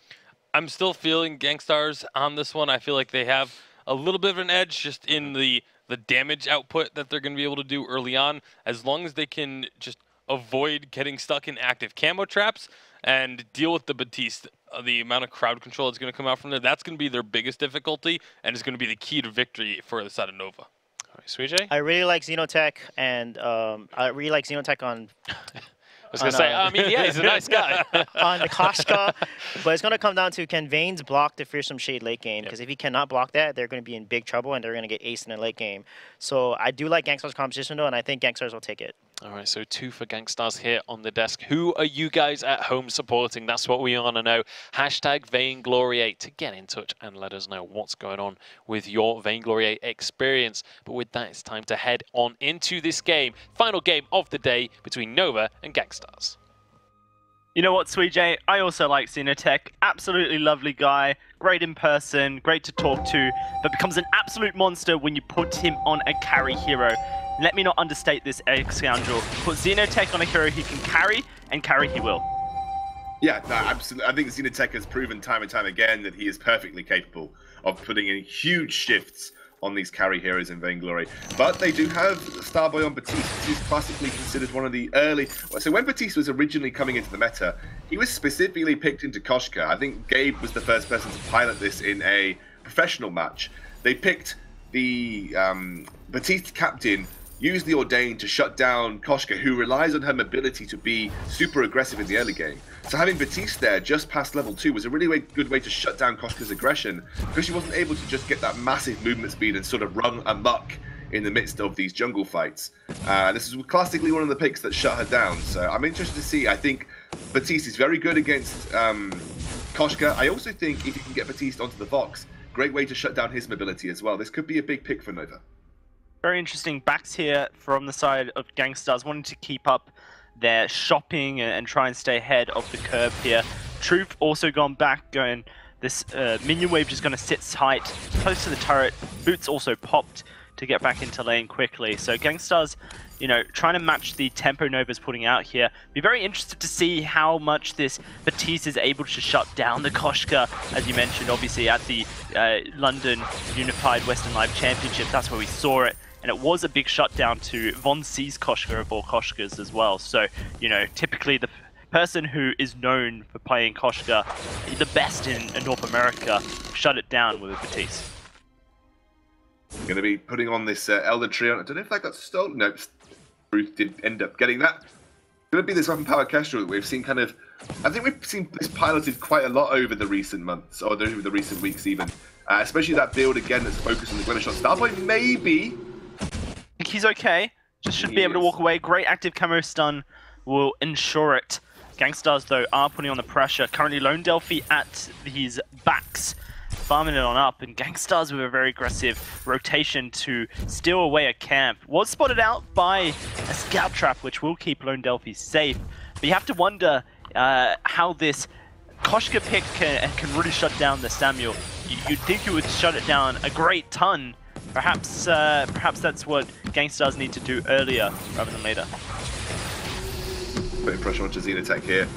I'm still feeling Gankstars on this one. I feel like they have a little bit of an edge just in mm-hmm. the the damage output that they're going to be able to do early on. As long as they can just avoid getting stuck in active camo traps and deal with the Baptiste, uh, the amount of crowd control that's going to come out from there, that's going to be their biggest difficulty and it's going to be the key to victory for the side of Nova. All right, Suijay? I really like Xenotech, and um, I really like Xenotech on I was going to say. I mean, yeah, he's a [LAUGHS] nice guy. [LAUGHS] on the Koshka, but it's going to come down to can Vaynes block the Fearsome Shade late game? Because if he cannot block that, they're going to be in big trouble and they're going to get aced in the late game. So I do like Gankstars competition though, and I think Gankstars will take it. All right, so two for Gankstars here on the desk. Who are you guys at home supporting? That's what we want to know. Hashtag Vainglory8 to get in touch and let us know what's going on with your Vainglory8 experience. But with that, it's time to head on into this game. Final game of the day between Nova and Gankstars. You know what, Sweet? I also like Xenotech. Absolutely lovely guy, great in person, great to talk to, but becomes an absolute monster when you put him on a carry hero. Let me not understate this, ex scoundrel. Put Xenotech on a hero he can carry, and carry he will. Yeah, no, absolutely. I think Xenotech has proven time and time again that he is perfectly capable of putting in huge shifts on these carry heroes in Vainglory. But they do have Starboy on Baptiste, who's classically considered one of the early. So when Baptiste was originally coming into the meta, he was specifically picked into Koshka. I think Gabe was the first person to pilot this in a professional match. They picked the um, Baptiste captain use the Ordain to shut down Koshka, who relies on her mobility to be super aggressive in the early game. So having Baptiste there just past level 2 was a really way, good way to shut down Koshka's aggression, because she wasn't able to just get that massive movement speed and sort of run amok in the midst of these jungle fights. Uh, this is classically one of the picks that shut her down, so I'm interested to see. I think Baptiste is very good against um, Koshka. I also think if you can get Baptiste onto the Vox, great way to shut down his mobility as well. This could be a big pick for Nova. Very interesting backs here from the side of Gankstars, wanting to keep up their shopping and, try and stay ahead of the curve here. Truth also gone back, going this uh, minion wave just going to sit tight, close to the turret. Boots also popped to get back into lane quickly. So Gankstars, you know, trying to match the tempo Nova's putting out here. Be very interested to see how much this Baptiste is able to shut down the Koshka, as you mentioned, obviously at the uh, London Unified Western Live Championship. That's where we saw it. And it was a big shutdown to Von C's Koshka of all Koshkas as well. So, you know, typically the person who is known for playing Koshka, the best in, North America, shut it down with a Baptiste. Going to be putting on this uh, Elder Tree. I don't know if that got stolen. No, Ruth did end up getting that. Going to be this weapon power Kestrel that we've seen kind of. I think we've seen this piloted quite a lot over the recent months, or the recent weeks even. Uh, especially that build again that's focused on the Glimmer Shot. Starboy maybe. He's okay. Just should be able to walk away. Great active camo stun will ensure it. Gankstars, though, are putting on the pressure. Currently, Lone Delphi at his backs, farming it on up, and Gankstars with a very aggressive rotation to steal away a camp. Was spotted out by a scout trap, which will keep Lone Delphi safe. But you have to wonder uh, how this Koshka pick can, can really shut down the Samuel. You- You'd think it would shut it down a great ton. Perhaps, uh, perhaps that's what Gankstars need to do earlier rather than later. putting pressure onto Xenotech here.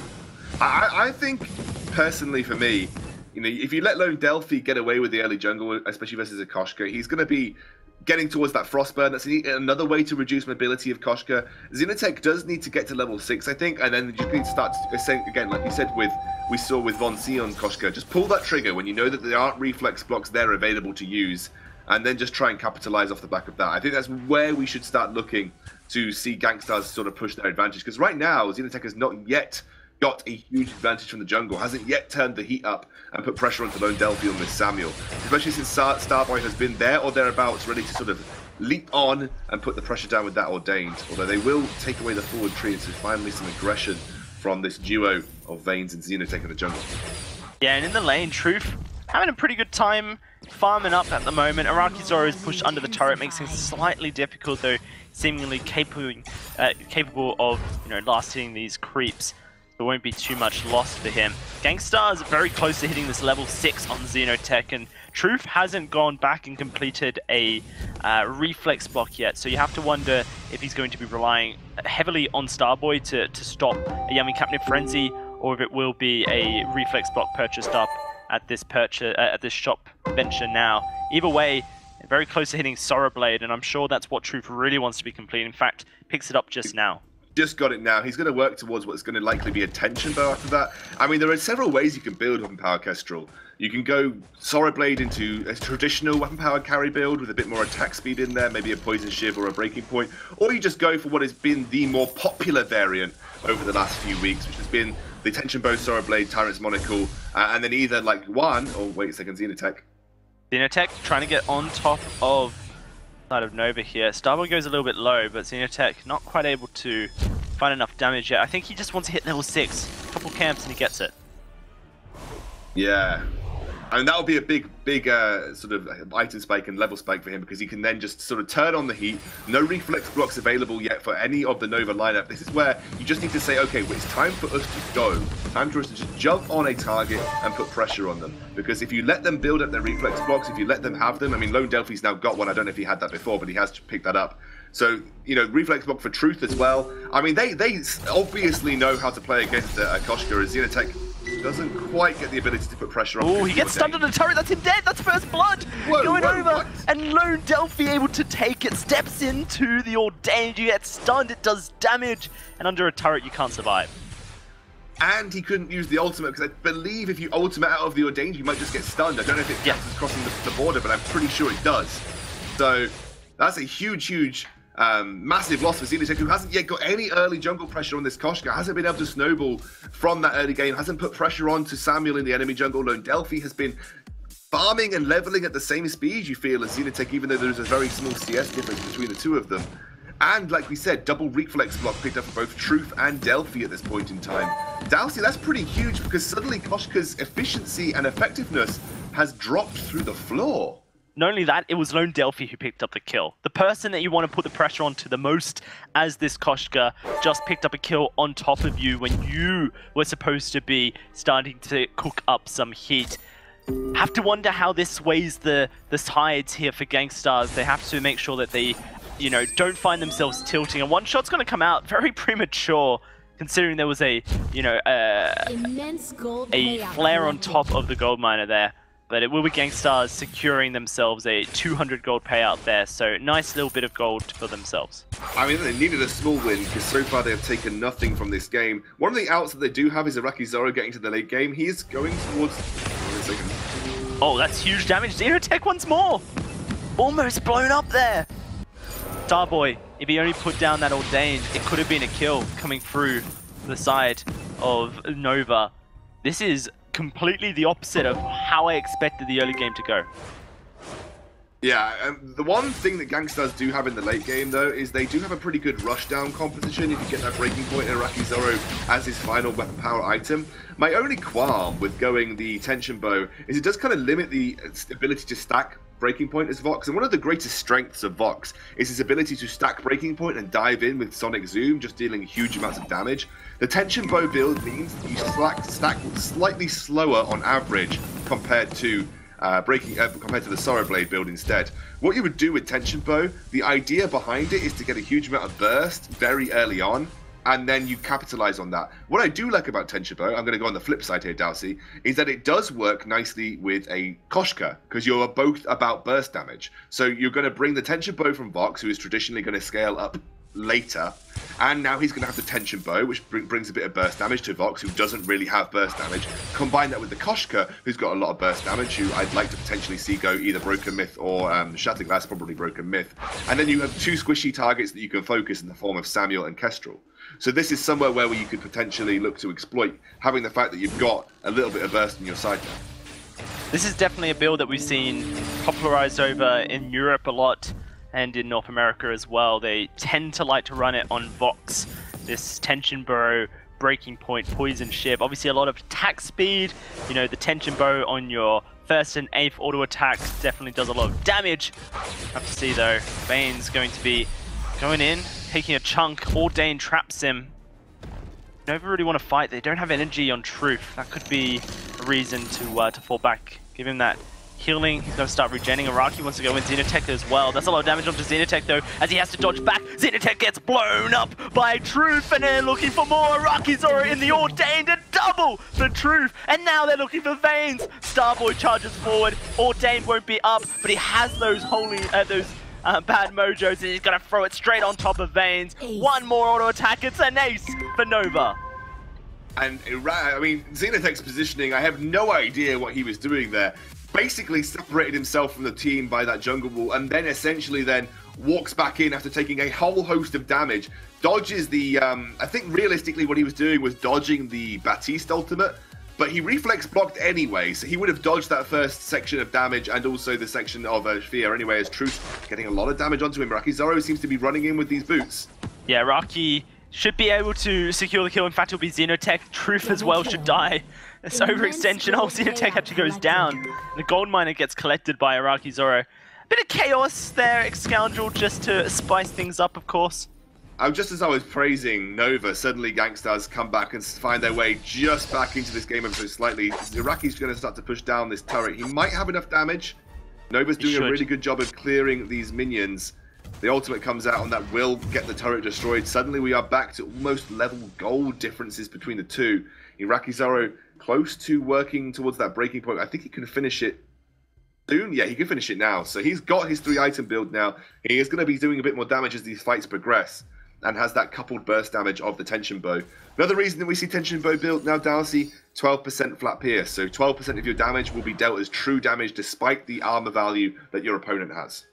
I, I- think, personally, for me, you know, if you let Lone Delphi get away with the early jungle, especially versus a he's going to be getting towards that Frostburn. That's another way to reduce mobility of Koshka. Xenotech does need to get to level 6, I think, and then you need to start, to, again, like you said, with we saw with Von C on Koshka, just pull that trigger when you know that there aren't reflex blocks there available to use, and then just try and capitalize off the back of that. I think that's where we should start looking to see Gankstars sort of push their advantage. Because right now, Xenotech has not yet got a huge advantage from the jungle, hasn't yet turned the heat up and put pressure onto Lone Delphi and Miss Samuel. Especially since Star- Starboy has been there or thereabouts, ready to sort of leap on and put the pressure down with that ordained. Although they will take away the forward tree, and so finally some aggression from this duo of Veins and Xenotech in the jungle. Yeah, and in the lane, Truth having a pretty good time farming up at the moment. Iraqi Zoro is pushed under the turret, makes things slightly difficult, though seemingly capable, uh, capable of you know last hitting these creeps. There won't be too much loss for him. Gankstar is very close to hitting this level 6 on Xenotech, and Truth hasn't gone back and completed a uh, reflex block yet, so you have to wonder if he's going to be relying heavily on Starboy to, to stop a Yummy Catnip Frenzy, or if it will be a reflex block purchased up at this purchase uh, at this shop venture now. Either way, very close to hitting Sorrow Blade, and I'm sure that's what Truth really wants to be complete. In fact, picks it up just now. just got it now. He's going to work towards what's going to likely be a tension bow after that. I mean, there are several ways you can build Weapon Power Kestrel. You can go Sorrow Blade into a traditional Weapon Power carry build with a bit more attack speed in there, maybe a Poison Shiv or a Breaking Point. Or you just go for what has been the more popular variant over the last few weeks, which has been the Tension Bow, Sorrow Blade, Tyrant's Monocle, uh, and then either like one, or wait a second, Xenotech. Xenotech trying to get on top of side of Nova here. Starboy goes a little bit low, but Xenotech not quite able to find enough damage yet. I think he just wants to hit level 6. Couple camps and he gets it. Yeah. And that'll be a big, big uh, sort of item spike and level spike for him because he can then just sort of turn on the heat. No reflex blocks available yet for any of the Nova lineup. This is where you just need to say, okay, well, it's time for us to go. Time for us to just jump on a target and put pressure on them. Because if you let them build up their reflex blocks, if you let them have them, I mean, Lone Delphi's now got one. I don't know if he had that before, but he has picked that up. So, you know, reflex block for Truth as well. I mean, they, they obviously know how to play against uh, as Xenotech doesn't quite get the ability to put pressure on. Oh, he gets stunned on the turret. That's him dead. That's first blood. Whoa, Going whoa, over. what? And Lone Delphi able to take it. Steps into the Ordained. You get stunned. It does damage. And under a turret, you can't survive. And he couldn't use the ultimate because I believe if you ultimate out of the ordained, you might just get stunned. I don't know if it Yeah. counts as crossing the, the border, but I'm pretty sure it does. So that's a huge, huge, um, massive loss for Xenotech, who hasn't yet got any early jungle pressure on this Koshka, hasn't been able to snowball from that early game, hasn't put pressure on to Samuel in the enemy jungle. Lone Delphi has been farming and leveling at the same speed you feel as Xenotech, even though there's a very small CS difference between the two of them. And like we said, double reflex block picked up for both Truth and Delphi at this point in time. Dowsy, that's pretty huge because suddenly Koshka's efficiency and effectiveness has dropped through the floor. Not only that, it was Lone Delphi who picked up the kill. The person that you want to put the pressure on to the most as this Koshka just picked up a kill on top of you when you were supposed to be starting to cook up some heat. Have to wonder how this sways the, the sides here for Gankstars. They have to make sure that they, you know, don't find themselves tilting. And one shot's going to come out very [LAUGHS] premature considering there was a, you know, uh, Immense gold a flare on top of the gold miner there. But it will be Gankstars securing themselves a 200 gold payout there, so nice little bit of gold for themselves. I mean, they needed a small win because so far they have taken nothing from this game. One of the outs that they do have is Iraqi Zoro getting to the late game. He is going towards. Wait a second. Oh, that's huge damage. Xenotech once more! almost blown up there. Starboy, if he only put down that Ordained, it could have been a kill coming through the side of Nova. This is completely the opposite of how I expected the early game to go. Yeah, um, the one thing that Gankstars do have in the late game, though, is they do have a pretty good rushdown composition if you get that breaking point in Iraqi Zoro as his final weapon power item. My only qualm with going the tension bow is it does kind of limit the ability to stack breaking point as Vox, and one of the greatest strengths of Vox is his ability to stack breaking point and dive in with Sonic Zoom, just dealing huge amounts of damage. The tension bow build means you stack, stack slightly slower on average compared to uh, breaking uh, compared to the Sorrow Blade build instead. What you would do with Tension Bow, the idea behind it is to get a huge amount of burst very early on, and then you capitalize on that. What I do like about Tension Bow, I'm going to go on the flip side here, Dalsy, is that it does work nicely with a Koshka, because you're both about burst damage. So you're going to bring the Tension Bow from Vox, who is traditionally going to scale up later. And now he's going to have the Tension Bow, which bring, brings a bit of burst damage to Vox, who doesn't really have burst damage. Combine that with the Koshka, who's got a lot of burst damage, who I'd like to potentially see go either Broken Myth or um, Shattered Glass, probably Broken Myth. And then you have two squishy targets that you can focus in the form of Samuel and Kestrel. So this is somewhere where you could potentially look to exploit, having the fact that you've got a little bit of burst in your side. This is definitely a build that we've seen popularized over in Europe a lot and in North America as well. They tend to like to run it on Vox, this Tension Bow, Breaking Point, Poison Shiv. Obviously a lot of attack speed, you know, the Tension Bow on your first and eighth auto attacks definitely does a lot of damage. Have to see though, Bane's going to be going in, taking a chunk, Ordain traps him. Nova really want to fight, they don't have energy on Truth. That could be a reason to uh, to fall back. Give him that healing. He's going to start regenning. Iraqi wants to go in Xenotech as well. That's a lot of damage onto Xenotech though, as he has to dodge back. Xenotech gets blown up by Truth, and they're looking for more. Iraqi's already in the Ordained, and double the Truth. And now they're looking for Veins. Starboy charges forward. Ordained won't be up, but he has those holy, uh, those uh, bad mojos, and he's going to throw it straight on top of Veins. One more auto attack. It's an ace for Nova. And I mean, Xenotech's positioning, I have no idea what he was doing there basically separated himself from the team by that jungle wall and then essentially then walks back in after taking a whole host of damage dodges the um, i think realistically what he was doing was dodging the Baptiste ultimate but he reflex blocked anyway so he would have dodged that first section of damage and also the section of uh, fear anyway as truth getting a lot of damage onto him. Rocky Zoro seems to be running in with these boots. Yeah Rocky should be able to secure the kill in fact it'll be Xenotech. Truth as well should die. This overextension, whole Xenotech actually goes down. The gold miner gets collected by Iraqi Zoro. Bit of chaos there, Scoundrel, just to spice things up, of course. Um, just as I was praising Nova, suddenly Gankstars come back and find their way just back into this game ever so slightly. Iraqi's going to start to push down this turret. He might have enough damage. Nova's doing a really good job of clearing these minions. The ultimate comes out and that will get the turret destroyed. Suddenly we are back to almost level gold differences between the two. Iraqi Zoro close to working towards that breaking point. I think he can finish it soon. Yeah, he can finish it now. So he's got his three item build now. He is going to be doing a bit more damage as these fights progress and has that coupled burst damage of the tension bow. Another reason that we see tension bow built now, Darcy, 12% flat pierce. So 12% of your damage will be dealt as true damage despite the armor value that your opponent has.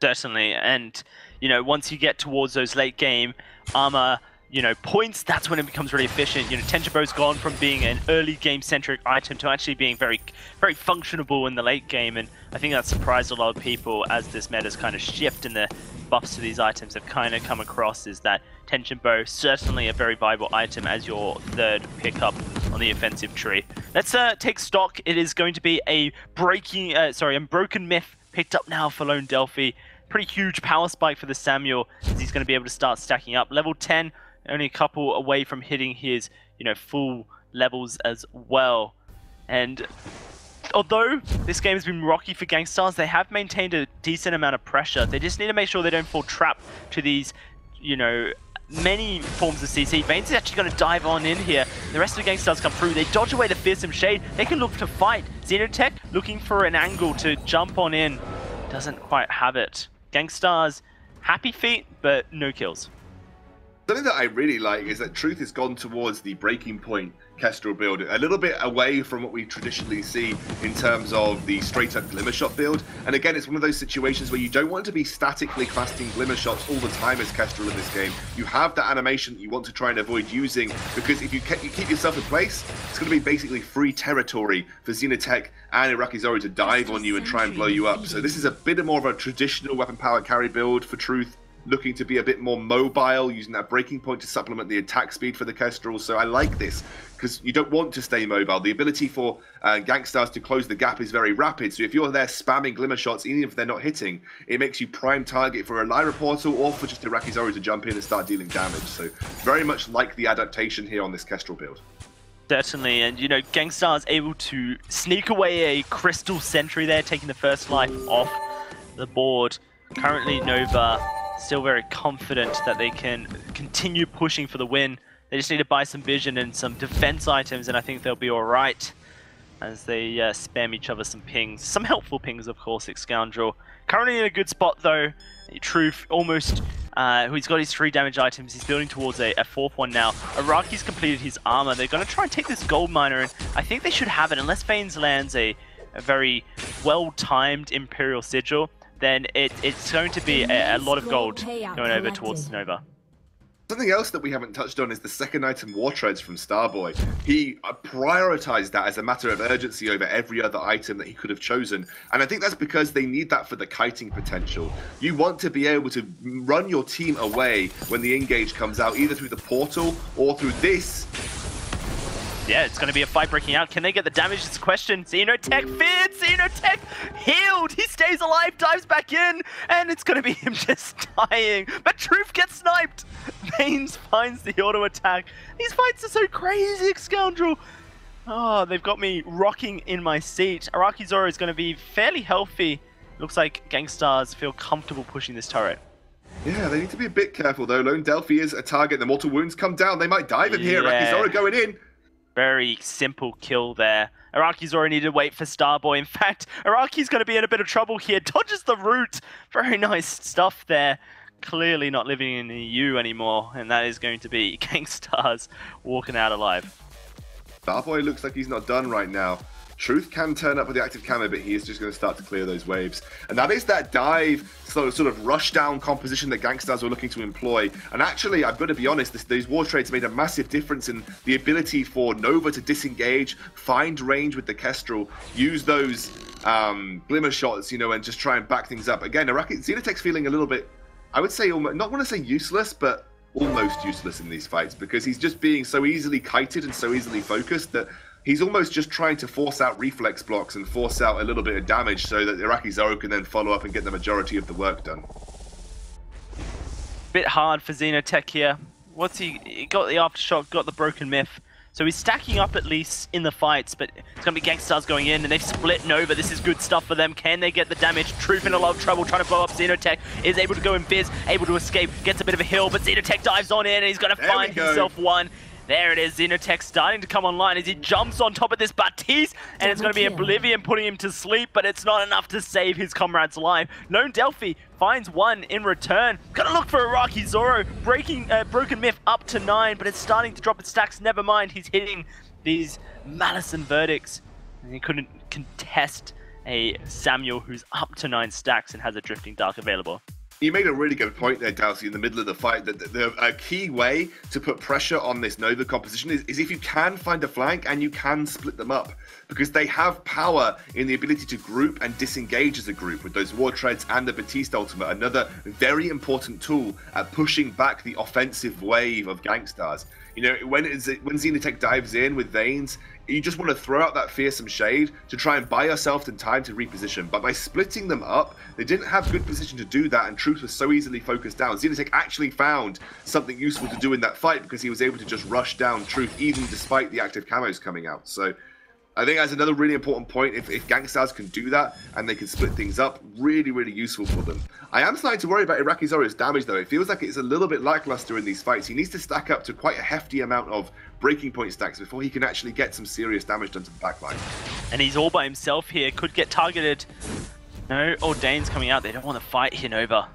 Certainly, and you know, once you get towards those late game armor you know, points, that's when it becomes really efficient. You know, Tension Bow's gone from being an early game centric item to actually being very, very functionable in the late game, and I think that surprised a lot of people as this meta's kind of shift and the buffs to these items have kind of come across. Is that Tension Bow certainly a very viable item as your third pickup on the offensive tree. Let's uh, take stock. It is going to be a breaking, uh, sorry, a broken myth picked up now for Lone Delphi. Pretty huge power spike for the Samuel as he's going to be able to start stacking up. Level 10 only a couple away from hitting his, you know, full levels as well. And although this game has been rocky for Gankstars, they have maintained a decent amount of pressure. They just need to make sure they don't fall trap to these, you know, many forms of CC. Veins is actually going to dive on in here. The rest of the Gankstars come through. They dodge away the Fearsome Shade. They can look to fight. Xenotech looking for an angle to jump on in. Doesn't quite have it. Gankstars, happy feet, but no kills. Something that I really like is that Truth has gone towards the breaking point Kestrel build, a little bit away from what we traditionally see in terms of the straight up Glimmer Shot build. And again, it's one of those situations where you don't want to be statically casting Glimmer Shots all the time as Kestrel in this game. You have that animation that you want to try and avoid using, because if you, you keep yourself in place, it's going to be basically free territory for Xenotech and Iraqi Zoro to dive on you and try and blow you up. So this is a bit more of a traditional weapon power carry build for Truth looking to be a bit more mobile, using that breaking point to supplement the attack speed for the Kestrel. So I like this because you don't want to stay mobile. The ability for uh, Gankstars to close the gap is very rapid. So if you're there spamming glimmer shots, even if they're not hitting, it makes you prime target for a Lyra portal or for just Iraqi Zoro to jump in and start dealing damage. So very much like the adaptation here on this Kestrel build. Certainly, and you know, Gankstar is able to sneak away a Crystal Sentry there, taking the first life off the board. Currently, Nova still very confident that they can continue pushing for the win. They just need to buy some vision and some defense items, and I think they'll be alright as they uh, spam each other some pings. Some helpful pings, of course, Scoundrel. Currently in a good spot, though. Truth almost, uh, he's got his three damage items. He's building towards a, a fourth one now. Iraqi's completed his armor. They're going to try and take this gold miner, and I think they should have it, unless Fanes lands a, a very well-timed Imperial Sigil then it, it's going to be a, a lot of gold going over towards Nova. Something else that we haven't touched on is the second item War Treads from Starboy. He uh, prioritized that as a matter of urgency over every other item that he could have chosen. And I think that's because they need that for the kiting potential. You want to be able to run your team away when the engage comes out, either through the portal or through this yeah, it's going to be a fight breaking out. Can they get the damage? It's a question. Xenotech feared. Xenotech healed. He stays alive, dives back in, and it's going to be [LAUGHS] him just dying. But Truth gets sniped. [LAUGHS] Baines finds the auto attack. These fights are so crazy, Scoundrel. Oh, they've got me rocking in my seat. Iraqi Zoro is going to be fairly healthy. Looks like Gankstars feel comfortable pushing this turret. Yeah, they need to be a bit careful though. Lone Delphi is a target. The mortal wounds come down. They might dive in yeah. here. Iraqi Zoro going in. Very simple kill there. Iraqi's already needed to wait for Starboy. In fact, Iraqi's going to be in a bit of trouble here. [LAUGHS] Dodges the root. Very nice stuff there. Clearly not living in the EU anymore, and that is going to be [LAUGHS] Gankstars walking out alive. Starboy looks like he's not done right now. Truth can turn up with the active camo, but he is just going to start to clear those waves. And that is that dive, sort of, sort of rush down composition that Gankstars were looking to employ. And actually, I've got to be honest, this, these war treads made a massive difference in the ability for Nova to disengage, find range with the Kestrel, use those um, glimmer shots, you know, and just try and back things up. Again, Iraqi, Xenotech's feeling a little bit, I would say, almost, not want to say useless, but almost useless in these fights because he's just being so easily kited and so easily focused that he's almost just trying to force out reflex blocks and force out a little bit of damage so that Iraqi Irakizori can then follow up and get the majority of the work done. Bit hard for Xenotech here. What's he, he got the aftershock, got the broken myth. So he's stacking up at least in the fights, but it's going to be Gankstars going in, and they've split Nova. This is good stuff for them. Can they get the damage? Truth in a lot of trouble, trying to blow up Xenotech. Is able to go in Fizz, able to escape, gets a bit of a hill, but Xenotech dives on in, and he's going to find himself one. There it is, Xenotech starting to come online as he jumps on top of this Baptiste, and it's going to be Oblivion putting him to sleep, but it's not enough to save his comrade's life. Lone Delphi finds one in return. Gotta look for Iraqi Zoro, breaking uh, Broken Myth up to nine, but it's starting to drop its stacks. Never mind, he's hitting these Malice and Verdicts, and he couldn't contest a Samuel who's up to nine stacks and has a Drifting Dark available. You made a really good point there, Dalsy, in the middle of the fight. That the, the, a key way to put pressure on this Nova composition is, is if you can find a flank and you can split them up, because they have power in the ability to group and disengage as a group with those War Treads and the Baptiste Ultimate, another very important tool at pushing back the offensive wave of Gankstars. You know, when when Xenotech dives in with Veins, you just want to throw out that fearsome shade to try and buy yourself the time to reposition. But by splitting them up, they didn't have good position to do that, and Truth was so easily focused down. Xenotech actually found something useful to do in that fight because he was able to just rush down Truth even despite the active camos coming out. So I think that's another really important point. If, if Gankstars can do that and they can split things up, really, really useful for them. I am starting to worry about Iraqi Zoro's damage, though. It feels like it's a little bit lackluster in these fights. He needs to stack up to quite a hefty amount of breaking point stacks before he can actually get some serious damage done to the backline. And he's all by himself here. Could get targeted. No, oh, Ordain's coming out. They don't want to fight Hinova.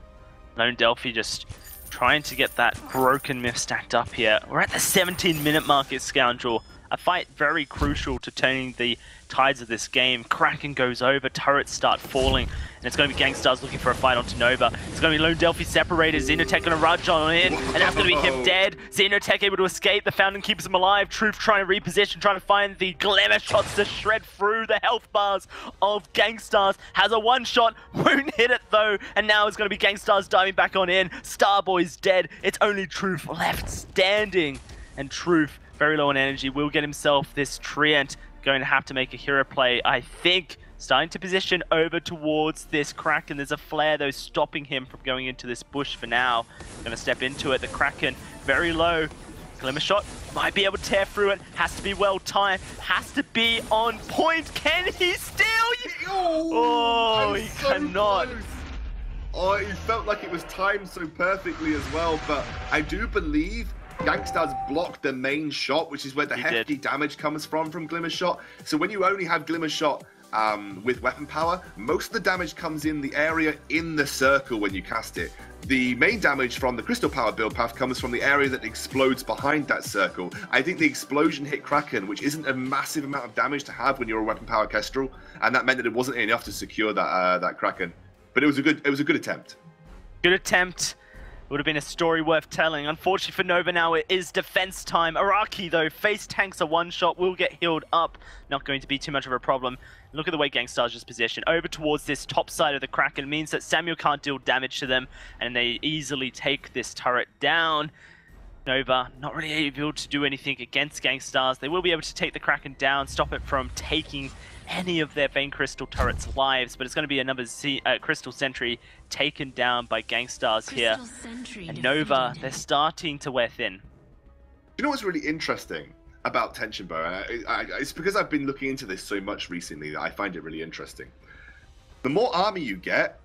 Lone Delphi just trying to get that broken myth stacked up here. We're at the 17 minute mark Scoundrel. A fight very crucial to turning the tides of this game. Kraken goes over, turrets start falling, and it's going to be Gankstars looking for a fight onto Nova. It's going to be Lone Delphi separated, Xenotech going to rush on in, and that's going to be him dead. Xenotech able to escape, the Fountain keeps him alive. Truth trying to reposition, trying to find the glimmer shots to shred through the health bars of Gankstars. Has a one shot, won't hit it though, and now it's going to be Gankstars diving back on in. Starboy's dead, it's only Truth left standing, and Truth very low on energy, will get himself this Treant. Going to have to make a hero play, I think. Starting to position over towards this Kraken. There's a flare, though, stopping him from going into this bush for now. Going to step into it. The Kraken, very low. Glimmer shot, might be able to tear through it. Has to be well timed. Has to be on point. Can he still? Oh, he so cannot. Close. Oh, it felt like it was timed so perfectly as well, but I do believe Gankstars blocked the main shot, which is where the he hefty did. damage comes from from Glimmer Shot. So when you only have Glimmer Shot um, with weapon power, most of the damage comes in the area in the circle when you cast it. The main damage from the Crystal Power build path comes from the area that explodes behind that circle. I think the explosion hit Kraken, which isn't a massive amount of damage to have when you're a weapon power Kestrel, and that meant that it wasn't enough to secure that uh, that Kraken. But it was a good it was a good attempt. Good attempt would have been a story worth telling. Unfortunately for Nova now, it is defense time. Iraqi, though, face tanks a one-shot, will get healed up. Not going to be too much of a problem. Look at the way Gankstar's just positioned. Over towards this top side of the Kraken means that Samuel can't deal damage to them, and they easily take this turret down. Nova not really able to do anything against Gankstars. They will be able to take the Kraken down, stop it from taking any of their Vain Crystal turrets' lives, but it's going to be another Z uh, Crystal Sentry taken down by Gankstars here. And Nova, they're starting to wear thin. You know what's really interesting about Tension Bow? I, I, it's because I've been looking into this so much recently that I find it really interesting. The more armor you get,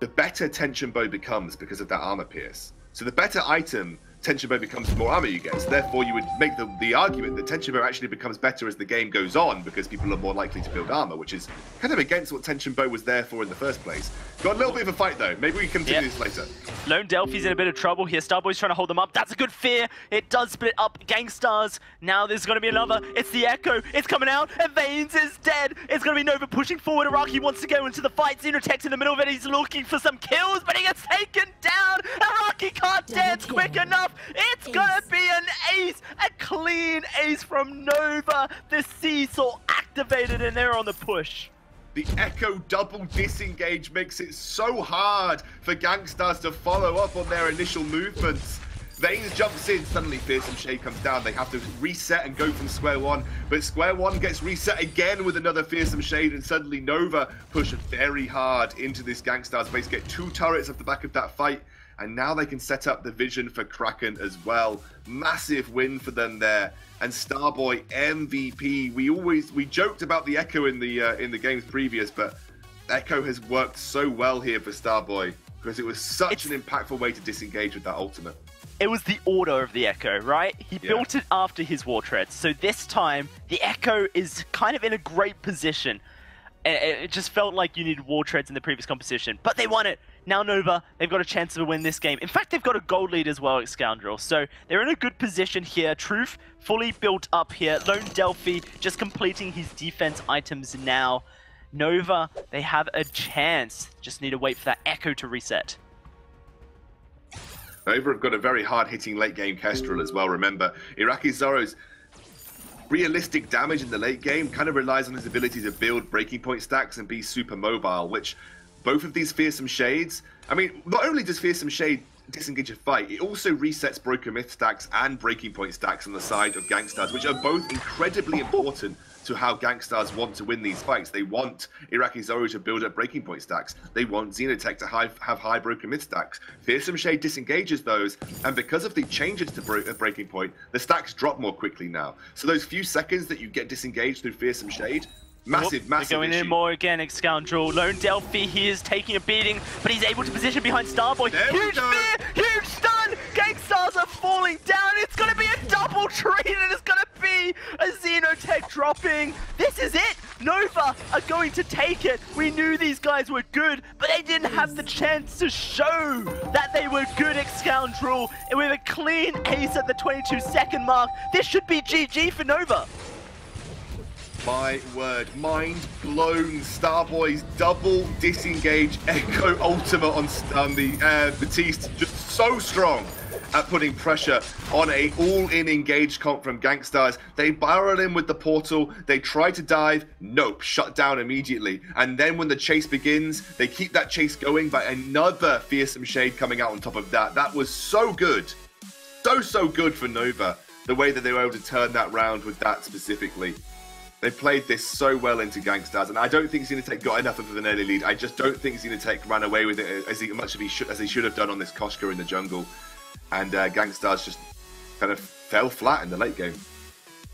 the better Tension Bow becomes because of that armor pierce. So the better item tension bow becomes more armor you get. So therefore, you would make the, the argument that tension bow actually becomes better as the game goes on because people are more likely to build armor, which is kind of against what tension bow was there for in the first place. Got a little bit of a fight though. Maybe we can continue yep. this later. Lone Delphi's in a bit of trouble here. Starboy's trying to hold them up. That's a good fear. It does split up Gankstars. Now there's going to be another. It's the Echo. It's coming out. And Vanes is dead. It's going to be Nova pushing forward. Iraqi wants to go into the fight. Xenotech's in the middle of it. He's looking for some kills, but he gets taken down. Iraqi can't dance quick enough. It's going to be an ace. A clean ace from Nova. The Seesaw activated and they're on the push. The Echo double disengage makes it so hard for Gankstars to follow up on their initial movements. Vanes jumps in, suddenly Fearsome Shade comes down. They have to reset and go from square one. But square one gets reset again with another Fearsome Shade, and suddenly Nova push very hard into this Gankstars base, get two turrets off the back of that fight and now they can set up the vision for Kraken as well. Massive win for them there. And Starboy MVP. We always we joked about the Echo in the uh, in the games previous, but Echo has worked so well here for Starboy because it was such it's... an impactful way to disengage with that ultimate. It was the order of the Echo, right? He yeah. built it after his War Treads. So this time, the Echo is kind of in a great position. It just felt like you needed War Treads in the previous composition, but they won it. Now Nova, they've got a chance to win this game. In fact, they've got a gold lead as well Scoundrel. So they're in a good position here. Truth fully built up here. Lone Delphi just completing his defense items now. Nova, they have a chance. Just need to wait for that Echo to reset. Nova have got a very hard-hitting late-game Kestrel as well. Remember, Iraqi Zoro's realistic damage in the late game kind of relies on his ability to build breaking point stacks and be super mobile, which both of these fearsome shades. I mean, not only does fearsome shade disengage a fight, it also resets broken myth stacks and breaking point stacks on the side of Gankstars, which are both incredibly important to how Gankstars want to win these fights. They want Iraqi Zoro to build up breaking point stacks. They want Xenotech to high, have high broken myth stacks. Fearsome Shade disengages those, and because of the changes to bro uh, breaking point, the stacks drop more quickly now. So those few seconds that you get disengaged through Fearsome Shade Massive, massive They're going issue. in more again, Ex Scoundrel. Lone Delphi, he is taking a beating, but he's able to position behind Starboy. There huge fear, huge stun! Gankstars are falling down. It's going to be a double trade, and it's going to be a Xenotech dropping. This is it. Nova Nova are going to take it. We knew these guys were good, but they didn't have the chance to show that they were good at Scoundrel. And with a clean ace at the 22 second mark, this should be GG for Nova. My word, mind blown. Starboy's double disengage Echo Ultima on, on the uh, Baptiste, just so strong at putting pressure on a all-in engaged comp from Gankstars. They barrel in with the portal, they try to dive, nope, shut down immediately. And then when the chase begins, they keep that chase going by another fearsome shade coming out on top of that. That was so good. So, so good for Nova, the way that they were able to turn that round with that specifically. They played this so well into Gankstars, and I don't think Xenotech got enough of an early lead. I just don't think Xenotech ran away with it as much as he should, as he should have done on this Koshka in the jungle and uh, Gankstars just kind of fell flat in the late game.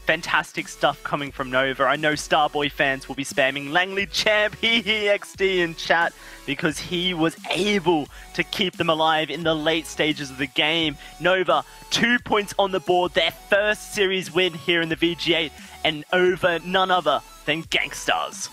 Fantastic stuff coming from Nova. I know Starboy fans will be spamming Langley Champ EXD in chat because he was able to keep them alive in the late stages of the game. Nova, two points on the board, their first series win here in the VG8, and over none other than Gankstars.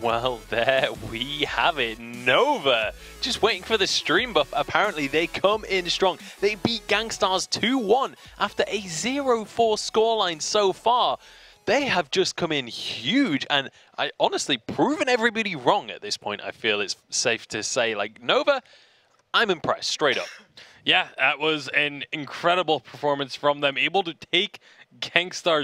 Well, there we have it. Nova just waiting for the stream buff. Apparently, they come in strong. They beat Gankstars 2-1 after a 0-4 scoreline so far. They have just come in huge and I honestly proven everybody wrong at this point. I feel it's safe to say, like Nova, I'm impressed straight up. Yeah, that was an incredible performance from them, able to take Gankstars